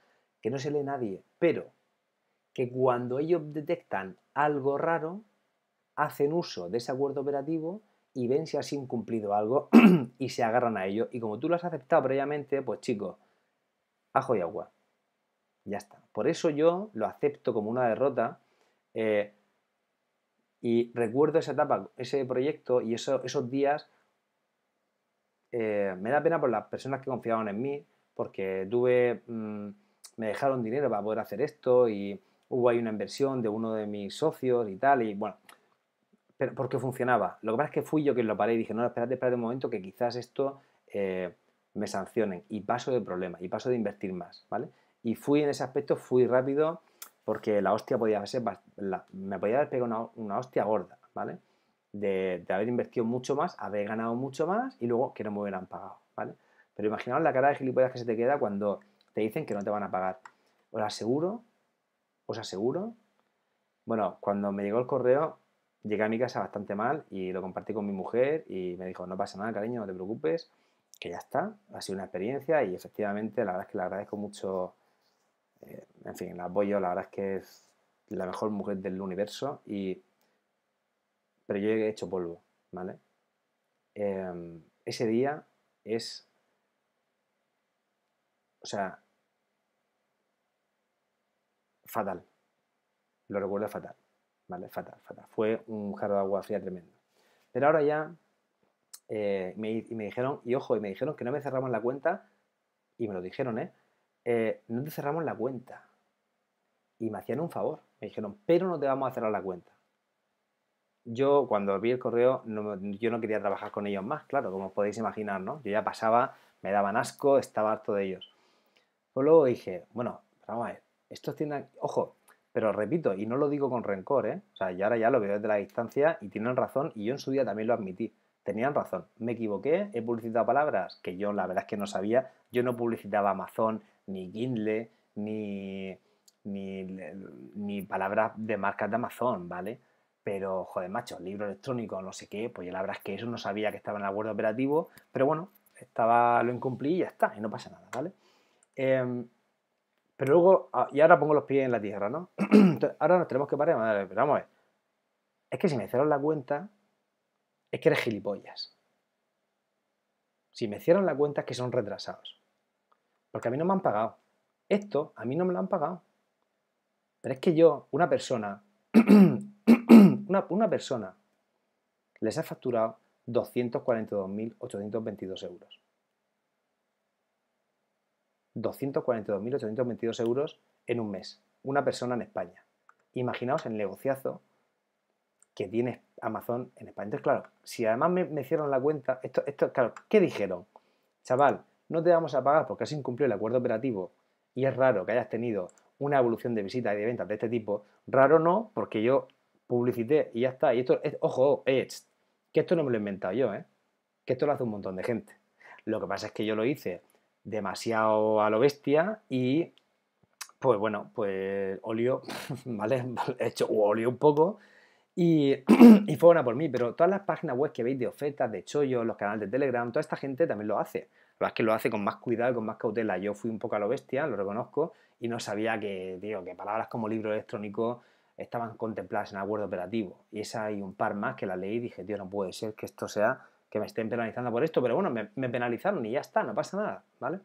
Que no se lee nadie, pero que cuando ellos detectan algo raro, hacen uso de ese acuerdo operativo y ven si has incumplido algo y se agarran a ello. Y como tú lo has aceptado previamente, pues chicos, ajo y agua. Ya está. Por eso yo lo acepto como una derrota. Eh, y recuerdo esa etapa, ese proyecto y esos días, eh, me da pena por las personas que confiaban en mí, porque tuve, mm, me dejaron dinero para poder hacer esto y hubo ahí una inversión de uno de mis socios y tal, y bueno, pero porque funcionaba. Lo que pasa es que fui yo quien lo paré y dije, no, espérate, espérate un momento que quizás esto eh, me sancionen y paso de problema y paso de invertir más, ¿vale? Y fui en ese aspecto, fui rápido porque la hostia podía ser, me podía haber pegado una, hostia gorda, ¿vale? De, haber invertido mucho más, haber ganado mucho más y luego que no me hubieran pagado, ¿vale? Pero imaginaos la cara de gilipollas que se te queda cuando te dicen que no te van a pagar. Os aseguro, os aseguro, bueno, cuando me llegó el correo, llegué a mi casa bastante mal y lo compartí con mi mujer y me dijo, no pasa nada, cariño, no te preocupes, que ya está, ha sido una experiencia y efectivamente la verdad es que le agradezco mucho eh, en fin, la apoyo, la verdad es que es la mejor mujer del universo y... Pero yo he hecho polvo, ¿vale? Em, ese día es... O sea... Fatal. Lo recuerdo fatal, ¿vale? Fatal, fatal. Fue un jarro de agua fría tremendo. Pero ahora ya eh, me, me, dijeron, y ojo, y me dijeron que no me cerramos la cuenta, y me lo dijeron, ¿eh? Eh, no te cerramos la cuenta. y me hacían un favor. Me dijeron, pero no te vamos a cerrar la cuenta. Yo cuando vi el correo, yo no quería trabajar con ellos más, claro, como podéis imaginar, ¿no? Yo ya pasaba, me daban asco, estaba harto de ellos. Pues luego dije, bueno, vamos a ver, estos tienen, ojo, pero repito, y no lo digo con rencor, ¿eh? O sea, yo ahora ya lo veo desde la distancia y tienen razón, y yo en su día también lo admití. Tenían razón, me equivoqué, he publicitado palabras que yo la verdad es que no sabía. Yo no publicitaba Amazon, ni Kindle, ni, ni, ni palabras de marcas de Amazon, ¿vale? Pero, joder, macho, libro electrónico, no sé qué, pues yo la verdad es que eso no sabía que estaba en el acuerdo operativo, pero bueno, estaba, lo incumplí y ya está, y no pasa nada, ¿vale? Em, pero luego, ah, y ahora pongo los pies en la tierra, ¿no? ahora nos tenemos que parar, pero vamos a ver. Es que si me cierran la cuenta, es que eres gilipollas. Si me cierran la cuenta es que son retrasados. Porque a mí no me han pagado. Esto a mí no me lo han pagado. Pero es que yo, una persona, una, una persona, les ha facturado 242.822 euros. 242.822 euros en un mes. Una persona en España. Imaginaos el negociazo que tiene Amazon en España. Entonces, claro, si además me, me cierran la cuenta, esto, esto, claro, ¿qué dijeron? Chaval, no te vamos a pagar porque has incumplido el acuerdo operativo y es raro que hayas tenido una evolución de visitas y de ventas de este tipo. Raro no, porque yo publicité y ya está. Y esto, es, ojo, que esto no me lo he inventado yo, ¿eh? Que esto lo hace un montón de gente. Lo que pasa es que yo lo hice demasiado a lo bestia y pues bueno, pues olio, ¿vale? He hecho olio un poco y, y fue una por mí, pero todas las páginas web que veis de ofertas, de chollos, los canales de Telegram, toda esta gente también lo hace. Lo es que lo hace con más cuidado y con más cautela. Yo fui un poco a lo bestia, lo reconozco, y no sabía que, digo, que palabras como libro electrónico estaban contempladas en acuerdo operativo. Y esa hay un par más que la leí y dije, tío, no puede ser que esto sea que me estén penalizando por esto, pero bueno, me, penalizaron y ya está, no pasa nada, ¿vale?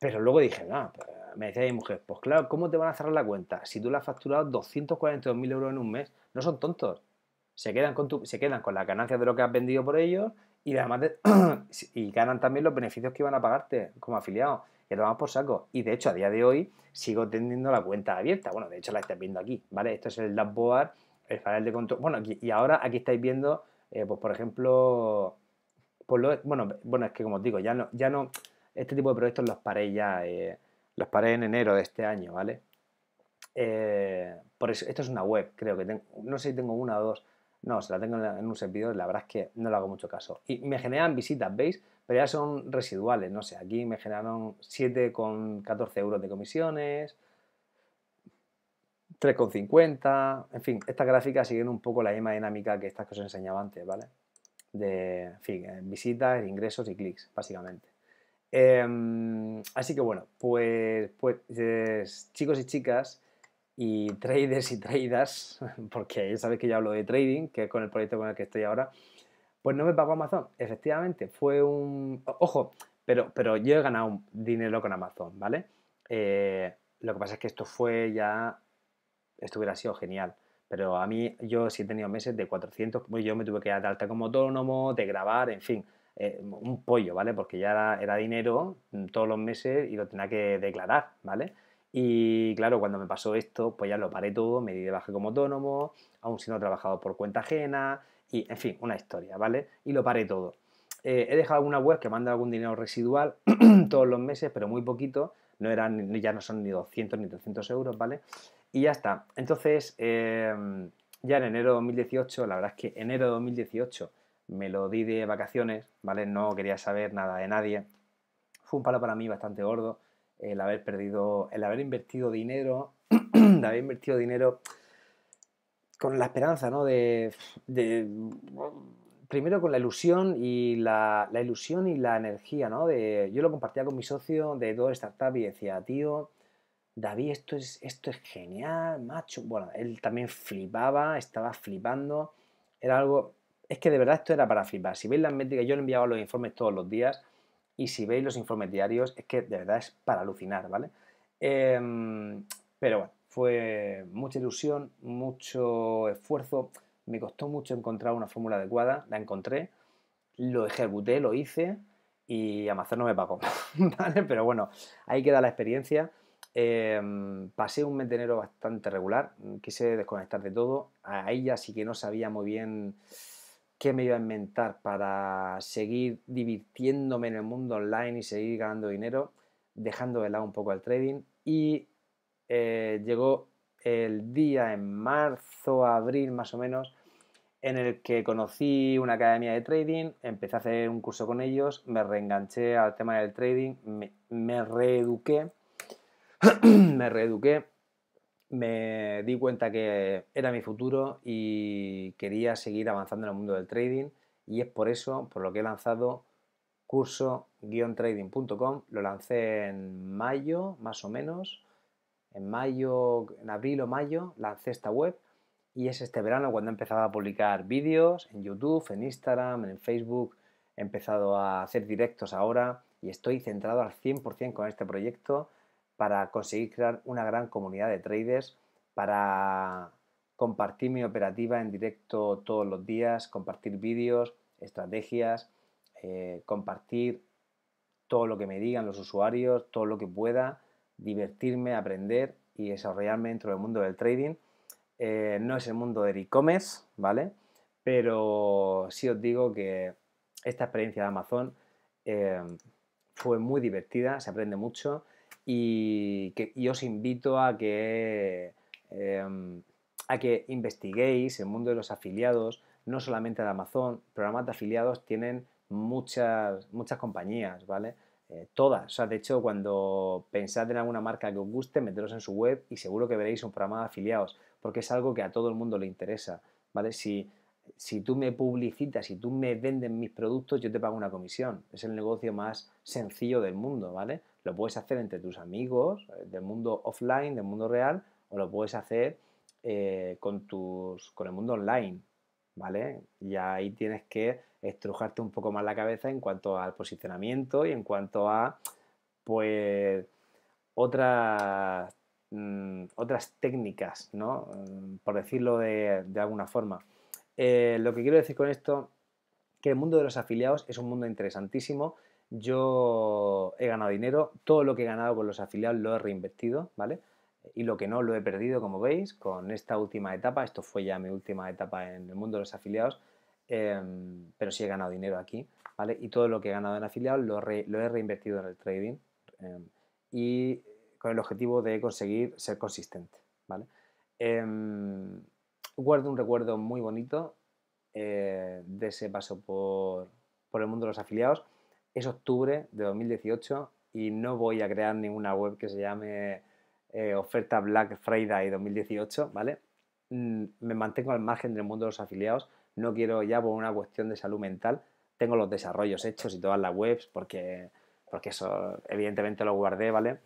Pero luego dije, no, pues, me decía mi mujer, pues claro, ¿cómo te van a cerrar la cuenta? Si tú le has facturado 242.000 euros en un mes, no son tontos. Se quedan, con tu, se quedan con las ganancias de lo que has vendido por ellos y además y ganan también los beneficios que iban a pagarte como afiliado. Y lo por saco. Y de hecho, a día de hoy sigo teniendo la cuenta abierta. Bueno, de hecho la estáis viendo aquí, ¿vale? Esto es el dashboard, el panel de control. Bueno, y ahora aquí estáis viendo eh, pues por ejemplo, pues bueno, bueno, es que como os digo, ya no, ya no, este tipo de proyectos los paré ya, eh, los paré en enero de este año, ¿vale? Eh, por eso, esto es una web, creo que tengo, no sé si tengo una o dos, no, se la tengo en un servidor, la verdad es que no le hago mucho caso. Y me generan visitas, ¿veis? Pero ya son residuales, no sé, aquí me generaron 7,14 euros de comisiones, 3,50, en fin, estas gráficas siguen un poco la misma dinámica que estas que os enseñaba antes, ¿vale? De, en fin, eh, visitas, ingresos y clics, básicamente. Em, así que bueno, pues, pues chicos y chicas y traders y traders, porque ya sabéis que ya hablo de trading, que es con el proyecto con el que estoy ahora, pues no me pagó Amazon. Efectivamente, fue un... Ojo, pero, pero yo he ganado dinero con Amazon, ¿vale? Eh, lo que pasa es que esto fue ya esto hubiera sido genial. Pero a mí, yo sí he tenido meses de 400, pues yo me tuve que dar de alta como autónomo, de grabar, en fin, eh, un pollo, ¿vale? Porque ya era, dinero mm, todos los meses y lo tenía que declarar, ¿vale? Y claro, cuando me pasó esto, pues ya lo paré todo, me di de baja como autónomo, aún siendo trabajado por cuenta ajena, y en fin, una historia, ¿vale? Y lo paré todo. Eh, he dejado alguna web que manda algún dinero residual todos los meses, pero muy poquito, no eran, ya no son ni 200 ni 300 euros, ¿vale? Y ya está. Entonces, em, ya en enero de 2018, la verdad es que enero de 2018 me lo di de vacaciones, ¿vale? No quería saber nada de nadie. Fue un palo para mí bastante gordo el haber perdido, el haber invertido dinero, de haber invertido dinero con la esperanza, ¿no? De, primero con la ilusión y la, la, ilusión y la energía, ¿no? De, yo lo compartía con mi socio de dos startups y decía, tío, David, esto es, esto es genial, macho. Bueno, él también flipaba, estaba flipando. Era algo. Es que de verdad esto era para flipar. Si veis las métricas, yo le enviaba los informes todos los días. Y si veis los informes diarios, es que de verdad es para alucinar, ¿vale? Em, pero bueno, fue mucha ilusión, mucho esfuerzo. Me costó mucho encontrar una fórmula adecuada. La encontré, lo ejecuté, lo hice y Amazon no me pagó, ¿vale? Pero bueno, ahí queda la experiencia. Em, pasé un mes de enero bastante regular, quise desconectar de todo. Ahí ya sí que no sabía muy bien qué me iba a inventar para seguir divirtiéndome en el mundo online y seguir ganando dinero, dejando de lado un poco el trading. Y eh, llegó el día en marzo, abril más o menos, en el que conocí una academia de trading, empecé a hacer un curso con ellos, me reenganché al tema del trading, me reeduqué me reeduqué, me di cuenta que era mi futuro y quería seguir avanzando en el mundo del trading. Y es por eso por lo que he lanzado curso-trading.com, lo lancé en mayo más o menos, en mayo, en abril o mayo lancé esta web. Y es este verano cuando he empezado a publicar vídeos en YouTube, en Instagram, en Facebook, he empezado a hacer directos ahora y estoy centrado al 100% con este proyecto para conseguir crear una gran comunidad de traders, para compartir mi operativa en directo todos los días, compartir vídeos, estrategias, eh, compartir todo lo que me digan los usuarios, todo lo que pueda, divertirme, aprender y desarrollarme dentro del mundo del trading. Eh, no es el mundo del e-commerce, ¿vale? Pero sí os digo que esta experiencia de Amazon eh, fue muy divertida, se aprende mucho y, que, os invito a que, em, a que investiguéis el mundo de los afiliados, no solamente de Amazon, programas de afiliados tienen muchas, muchas compañías, ¿vale? Eh, todas, o sea, de hecho, cuando pensad en alguna marca que os guste, meteros en su web y seguro que veréis un programa de afiliados, porque es algo que a todo el mundo le interesa, ¿vale? Si tú me publicitas, si tú me vendes mis productos, yo te pago una comisión. Es el negocio más sencillo del mundo, ¿vale? Lo puedes hacer entre tus amigos, eh, del mundo offline, del mundo real, o lo puedes hacer eh, con, tus, con el mundo online, ¿vale? Y ahí tienes que estrujarte un poco más la cabeza en cuanto al posicionamiento y en cuanto a, pues, otras, mm, otras técnicas, ¿no? Mm, por decirlo de, alguna forma. Eh, lo que quiero decir con esto, que el mundo de los afiliados es un mundo interesantísimo yo he ganado dinero, todo lo que he ganado con los afiliados lo he reinvertido, ¿vale? Y lo que no lo he perdido, como veis, con esta última etapa, esto fue ya mi última etapa en el mundo de los afiliados, em, pero sí he ganado dinero aquí, ¿vale? Y todo lo que he ganado en afiliados lo, he reinvertido en el trading em, y con el objetivo de conseguir ser consistente, ¿vale? Guardo un recuerdo muy bonito eh, de ese paso por, por el mundo de los afiliados es octubre de 2018 y no voy a crear ninguna web que se llame eh, oferta Black Friday 2018, ¿vale? Mm, me mantengo al margen del mundo de los afiliados, no quiero ya por una cuestión de salud mental, tengo los desarrollos hechos y todas las webs porque, porque eso evidentemente lo guardé, ¿vale?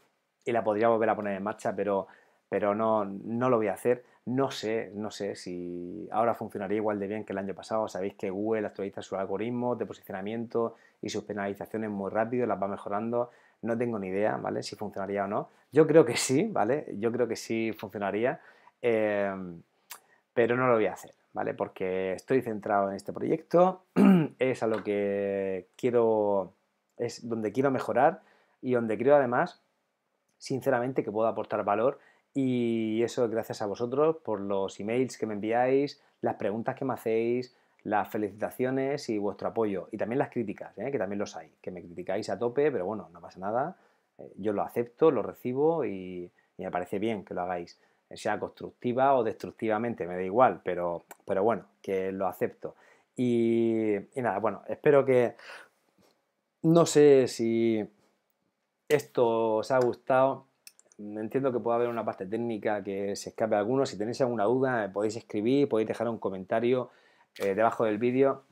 Y la podría volver a poner en marcha, pero, pero no, no lo voy a hacer. No sé, no sé si ahora funcionaría igual de bien que el año pasado. Sabéis que Google actualiza sus algoritmos de posicionamiento y sus penalizaciones muy rápido, las va mejorando. No tengo ni idea, ¿vale? Si funcionaría o no. Yo creo que sí, ¿vale? Yo creo que sí funcionaría, em, pero no lo voy a hacer, ¿vale? Porque estoy centrado en este proyecto, es a lo que quiero, es donde quiero mejorar y donde creo además, sinceramente, que puedo aportar valor y eso es gracias a vosotros por los emails que me enviáis, las preguntas que me hacéis, las felicitaciones y vuestro apoyo. Y también las críticas, ¿eh? que también los hay, que me criticáis a tope, pero bueno, no pasa nada. Eh, yo lo acepto, lo recibo y, me parece bien que lo hagáis. Sea constructiva o destructivamente, me da igual, pero, pero bueno, que lo acepto. Y, y nada, bueno, espero que... No sé si esto os ha gustado entiendo que puede haber una parte técnica que se escape a algunos. Si tenéis alguna duda, podéis escribir, podéis dejar un comentario eh, debajo del vídeo.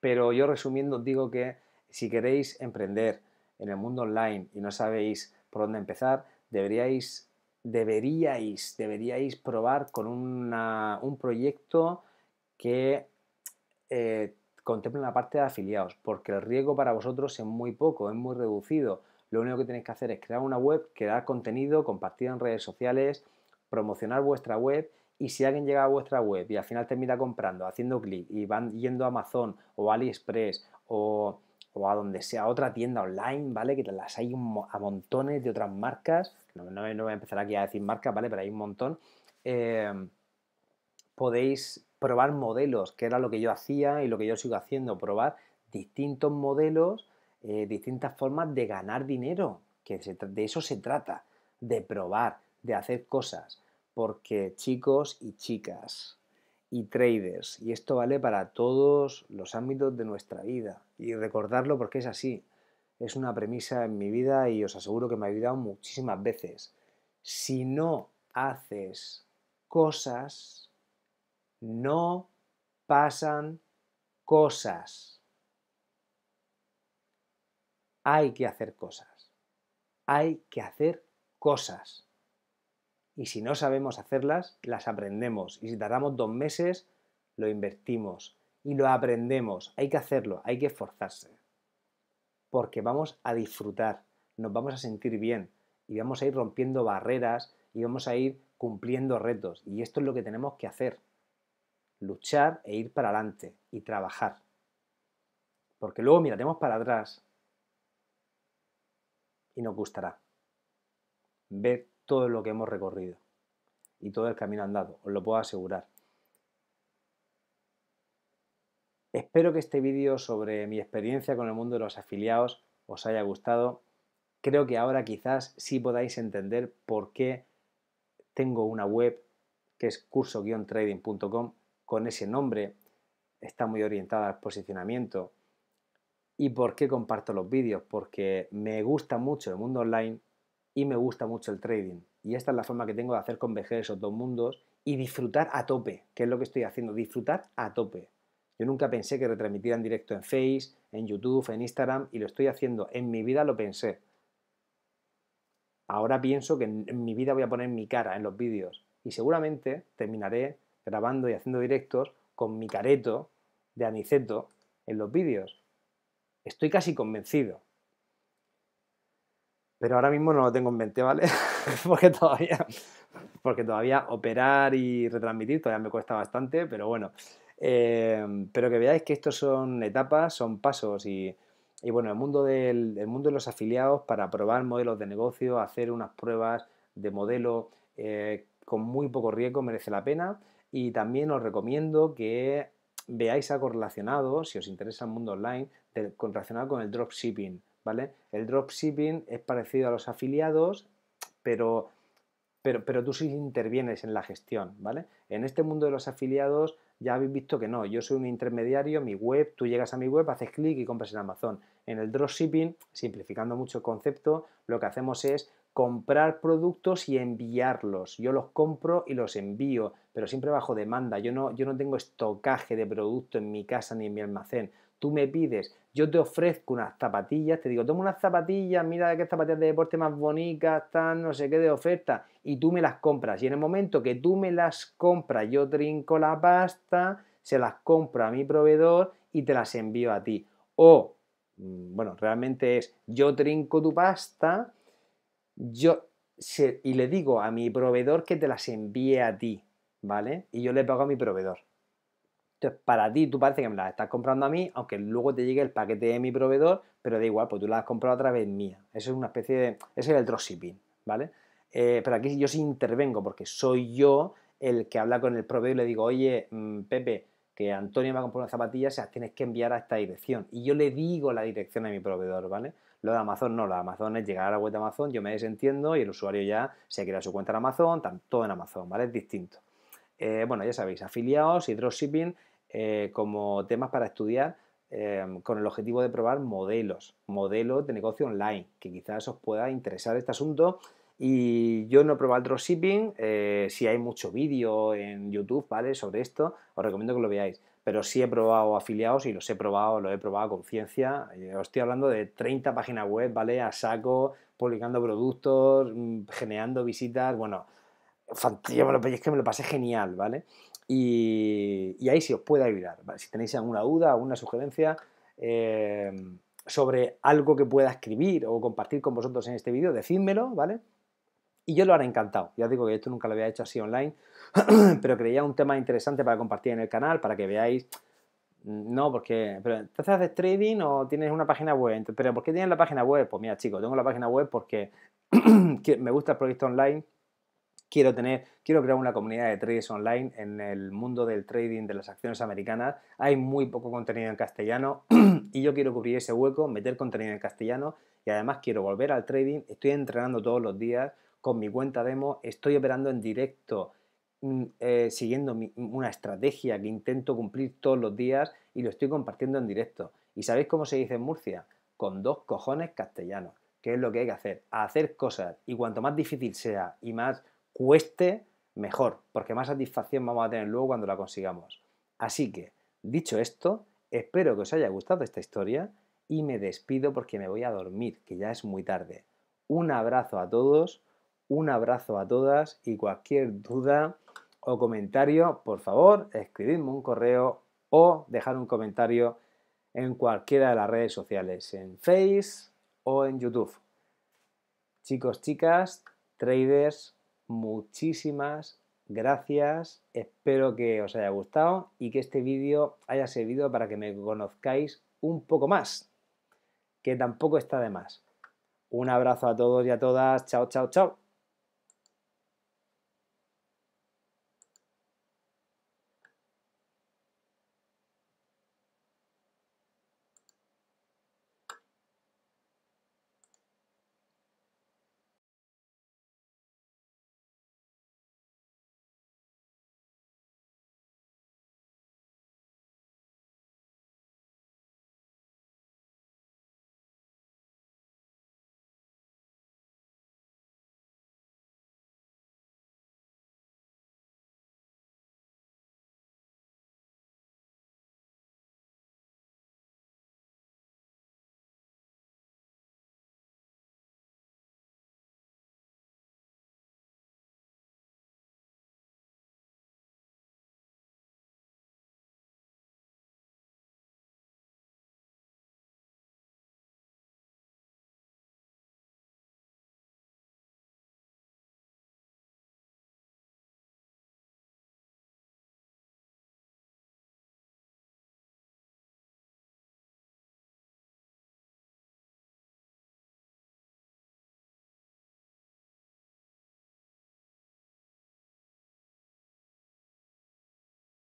Pero yo resumiendo, os digo que si queréis emprender en el mundo online y no sabéis por dónde empezar, deberíais, deberíais, deberíais probar con un proyecto que eh, contemple la parte de afiliados, porque el riesgo para vosotros es muy poco, es muy reducido lo único que tenéis que hacer es crear una web, crear contenido, compartir en redes sociales, promocionar vuestra web y si alguien llega a vuestra web y al final termina comprando, haciendo clic y van yendo a Amazon o AliExpress o a donde sea otra tienda online, ¿vale? Que las hay a montones de otras marcas, no, no, voy a empezar aquí a decir marcas, ¿vale? Pero hay un montón. Em, podéis probar modelos, que era lo que yo hacía y lo que yo sigo haciendo, probar distintos modelos, eh, distintas formas de ganar dinero, que de eso se trata, de probar, de hacer cosas, porque chicos y chicas, y traders. Y esto vale para todos los ámbitos de nuestra vida. Y recordarlo porque es así. Es una premisa en mi vida y os aseguro que me ha ayudado muchísimas veces. Si no haces cosas, no pasan cosas. Hay que hacer cosas. Hay que hacer cosas y si no sabemos hacerlas, las aprendemos. Y si tardamos dos meses, lo invertimos y lo aprendemos. Hay que hacerlo, hay que esforzarse. Porque vamos a disfrutar, nos vamos a sentir bien y vamos a ir rompiendo barreras y vamos a ir cumpliendo retos. Y esto es lo que tenemos que hacer. Luchar e ir para adelante y trabajar. Porque luego miraremos para atrás y nos gustará ver todo lo que hemos recorrido y todo el camino andado, os lo puedo asegurar. Espero que este vídeo sobre mi experiencia con el mundo de los afiliados os haya gustado. Creo que ahora quizás sí podáis entender por qué tengo una web que es curso-trading.com con ese nombre, está muy orientada al posicionamiento. ¿Y por qué comparto los vídeos? Porque me gusta mucho el mundo online y me gusta mucho el trading. Y esta es la forma que tengo de hacer converger esos dos mundos y disfrutar a tope, que es lo que estoy haciendo, disfrutar a tope. Yo nunca pensé que retransmitiera en directo en Face, en YouTube, en Instagram y lo estoy haciendo. En mi vida lo pensé. Ahora pienso que en, mi vida voy a poner mi cara en los vídeos y seguramente terminaré grabando y haciendo directos con mi careto de aniceto en los vídeos. Estoy casi convencido pero ahora mismo no lo tengo en mente, ¿vale? porque todavía, porque todavía operar y retransmitir todavía me cuesta bastante, pero bueno. Eh, pero que veáis que estos son etapas, son pasos y, bueno, el mundo, del, mundo de los afiliados para probar modelos de negocio, hacer unas pruebas de modelo eh, con muy poco riesgo merece la pena y también os recomiendo que veáis algo relacionado, si os interesa el mundo online, relacionado con el dropshipping. ¿vale? El dropshipping es parecido a los afiliados, pero, pero, pero tú sí intervienes en la gestión, ¿vale? En este mundo de los afiliados ya habéis visto que no, yo soy un intermediario, mi web, tú llegas a mi web, haces clic y compras en Amazon. En el dropshipping, simplificando mucho el concepto, lo que hacemos es comprar productos y enviarlos. Yo los compro y los envío, pero siempre bajo demanda. Yo no, yo no tengo estocaje de producto en mi casa ni en mi almacén tú me pides, yo te ofrezco unas zapatillas, te digo, toma unas zapatillas, mira qué zapatillas de deporte más bonitas, están no sé qué de oferta, y tú me las compras. Y en el momento que tú me las compras, yo trinco la pasta, se las compro a mi proveedor y te las envío a ti. O, mm, bueno, realmente es, yo trinco tu pasta, yo y le digo a mi proveedor que te las envíe a ti, ¿vale? Y yo le pago a mi proveedor. Entonces, para ti, tú parece que me las estás comprando a mí, aunque luego te llegue el paquete de mi proveedor, pero da igual, pues tú las has comprado a través mía. Eso es una especie de. Ese es el dropshipping, ¿vale? Eh, pero aquí yo sí intervengo porque soy yo el que habla con el proveedor y le digo, oye, mm, Pepe, que Antonio me ha comprado unas zapatillas, se las tienes que enviar a esta dirección. Y yo le digo la dirección a mi proveedor, ¿vale? Lo de Amazon no, lo de Amazon es llegar a la web de Amazon, yo me desentiendo y el usuario ya se crea su cuenta en Amazon, todo en Amazon, ¿vale? Es distinto. Eh, bueno, ya sabéis, afiliados y dropshipping eh, como temas para estudiar eh, con el objetivo de probar modelos, modelos de negocio online, que quizás os pueda interesar este asunto. Y yo no he probado el dropshipping, si hay mucho vídeo en YouTube, ¿vale? Sobre esto, os recomiendo que lo veáis. Pero sí he probado afiliados y los he probado, lo he probado con ciencia. Os estoy hablando de 30 páginas web, ¿vale? A saco, publicando productos, mm, generando visitas, bueno, es que me lo pasé genial, ¿vale? Y, ahí sí os puede ayudar, Si tenéis alguna duda, alguna sugerencia em, sobre algo que pueda escribir o compartir con vosotros en este vídeo, decídmelo, ¿vale? Y yo lo haré encantado. Ya digo que esto nunca lo había hecho así online, pero creía un tema interesante para compartir en el canal, para que veáis No, porque. Pero entonces haces trading o tienes una página web. Pero ¿por qué tienes la página web? Pues mira, chicos, tengo la página web porque me gusta el proyecto online. Quiero tener, quiero crear una comunidad de traders online en el mundo del trading de las acciones americanas. Hay muy poco contenido en castellano y yo quiero cubrir ese hueco, meter contenido en castellano y además quiero volver al trading. Estoy entrenando todos los días con mi cuenta demo, estoy operando en directo Mm, eh, siguiendo una estrategia que intento cumplir todos los días y lo estoy compartiendo en directo. ¿Y sabéis cómo se dice en Murcia? Con dos cojones castellanos. ¿Qué es lo que hay que hacer? hacer cosas. Y cuanto más difícil sea y más cueste, mejor. Porque más satisfacción vamos a tener luego cuando la consigamos. Así que, dicho esto, espero que os haya gustado esta historia y me despido porque me voy a dormir, que ya es muy tarde. Un abrazo a todos, un abrazo a todas y cualquier duda o comentario, por favor, escribidme un correo o dejar un comentario en cualquiera de las redes sociales, en Face o en YouTube. Chicos, chicas, traders, muchísimas gracias. Espero que os haya gustado y que este vídeo haya servido para que me conozcáis un poco más, que tampoco está de más. Un abrazo a todos y a todas. Chao, chao, chao.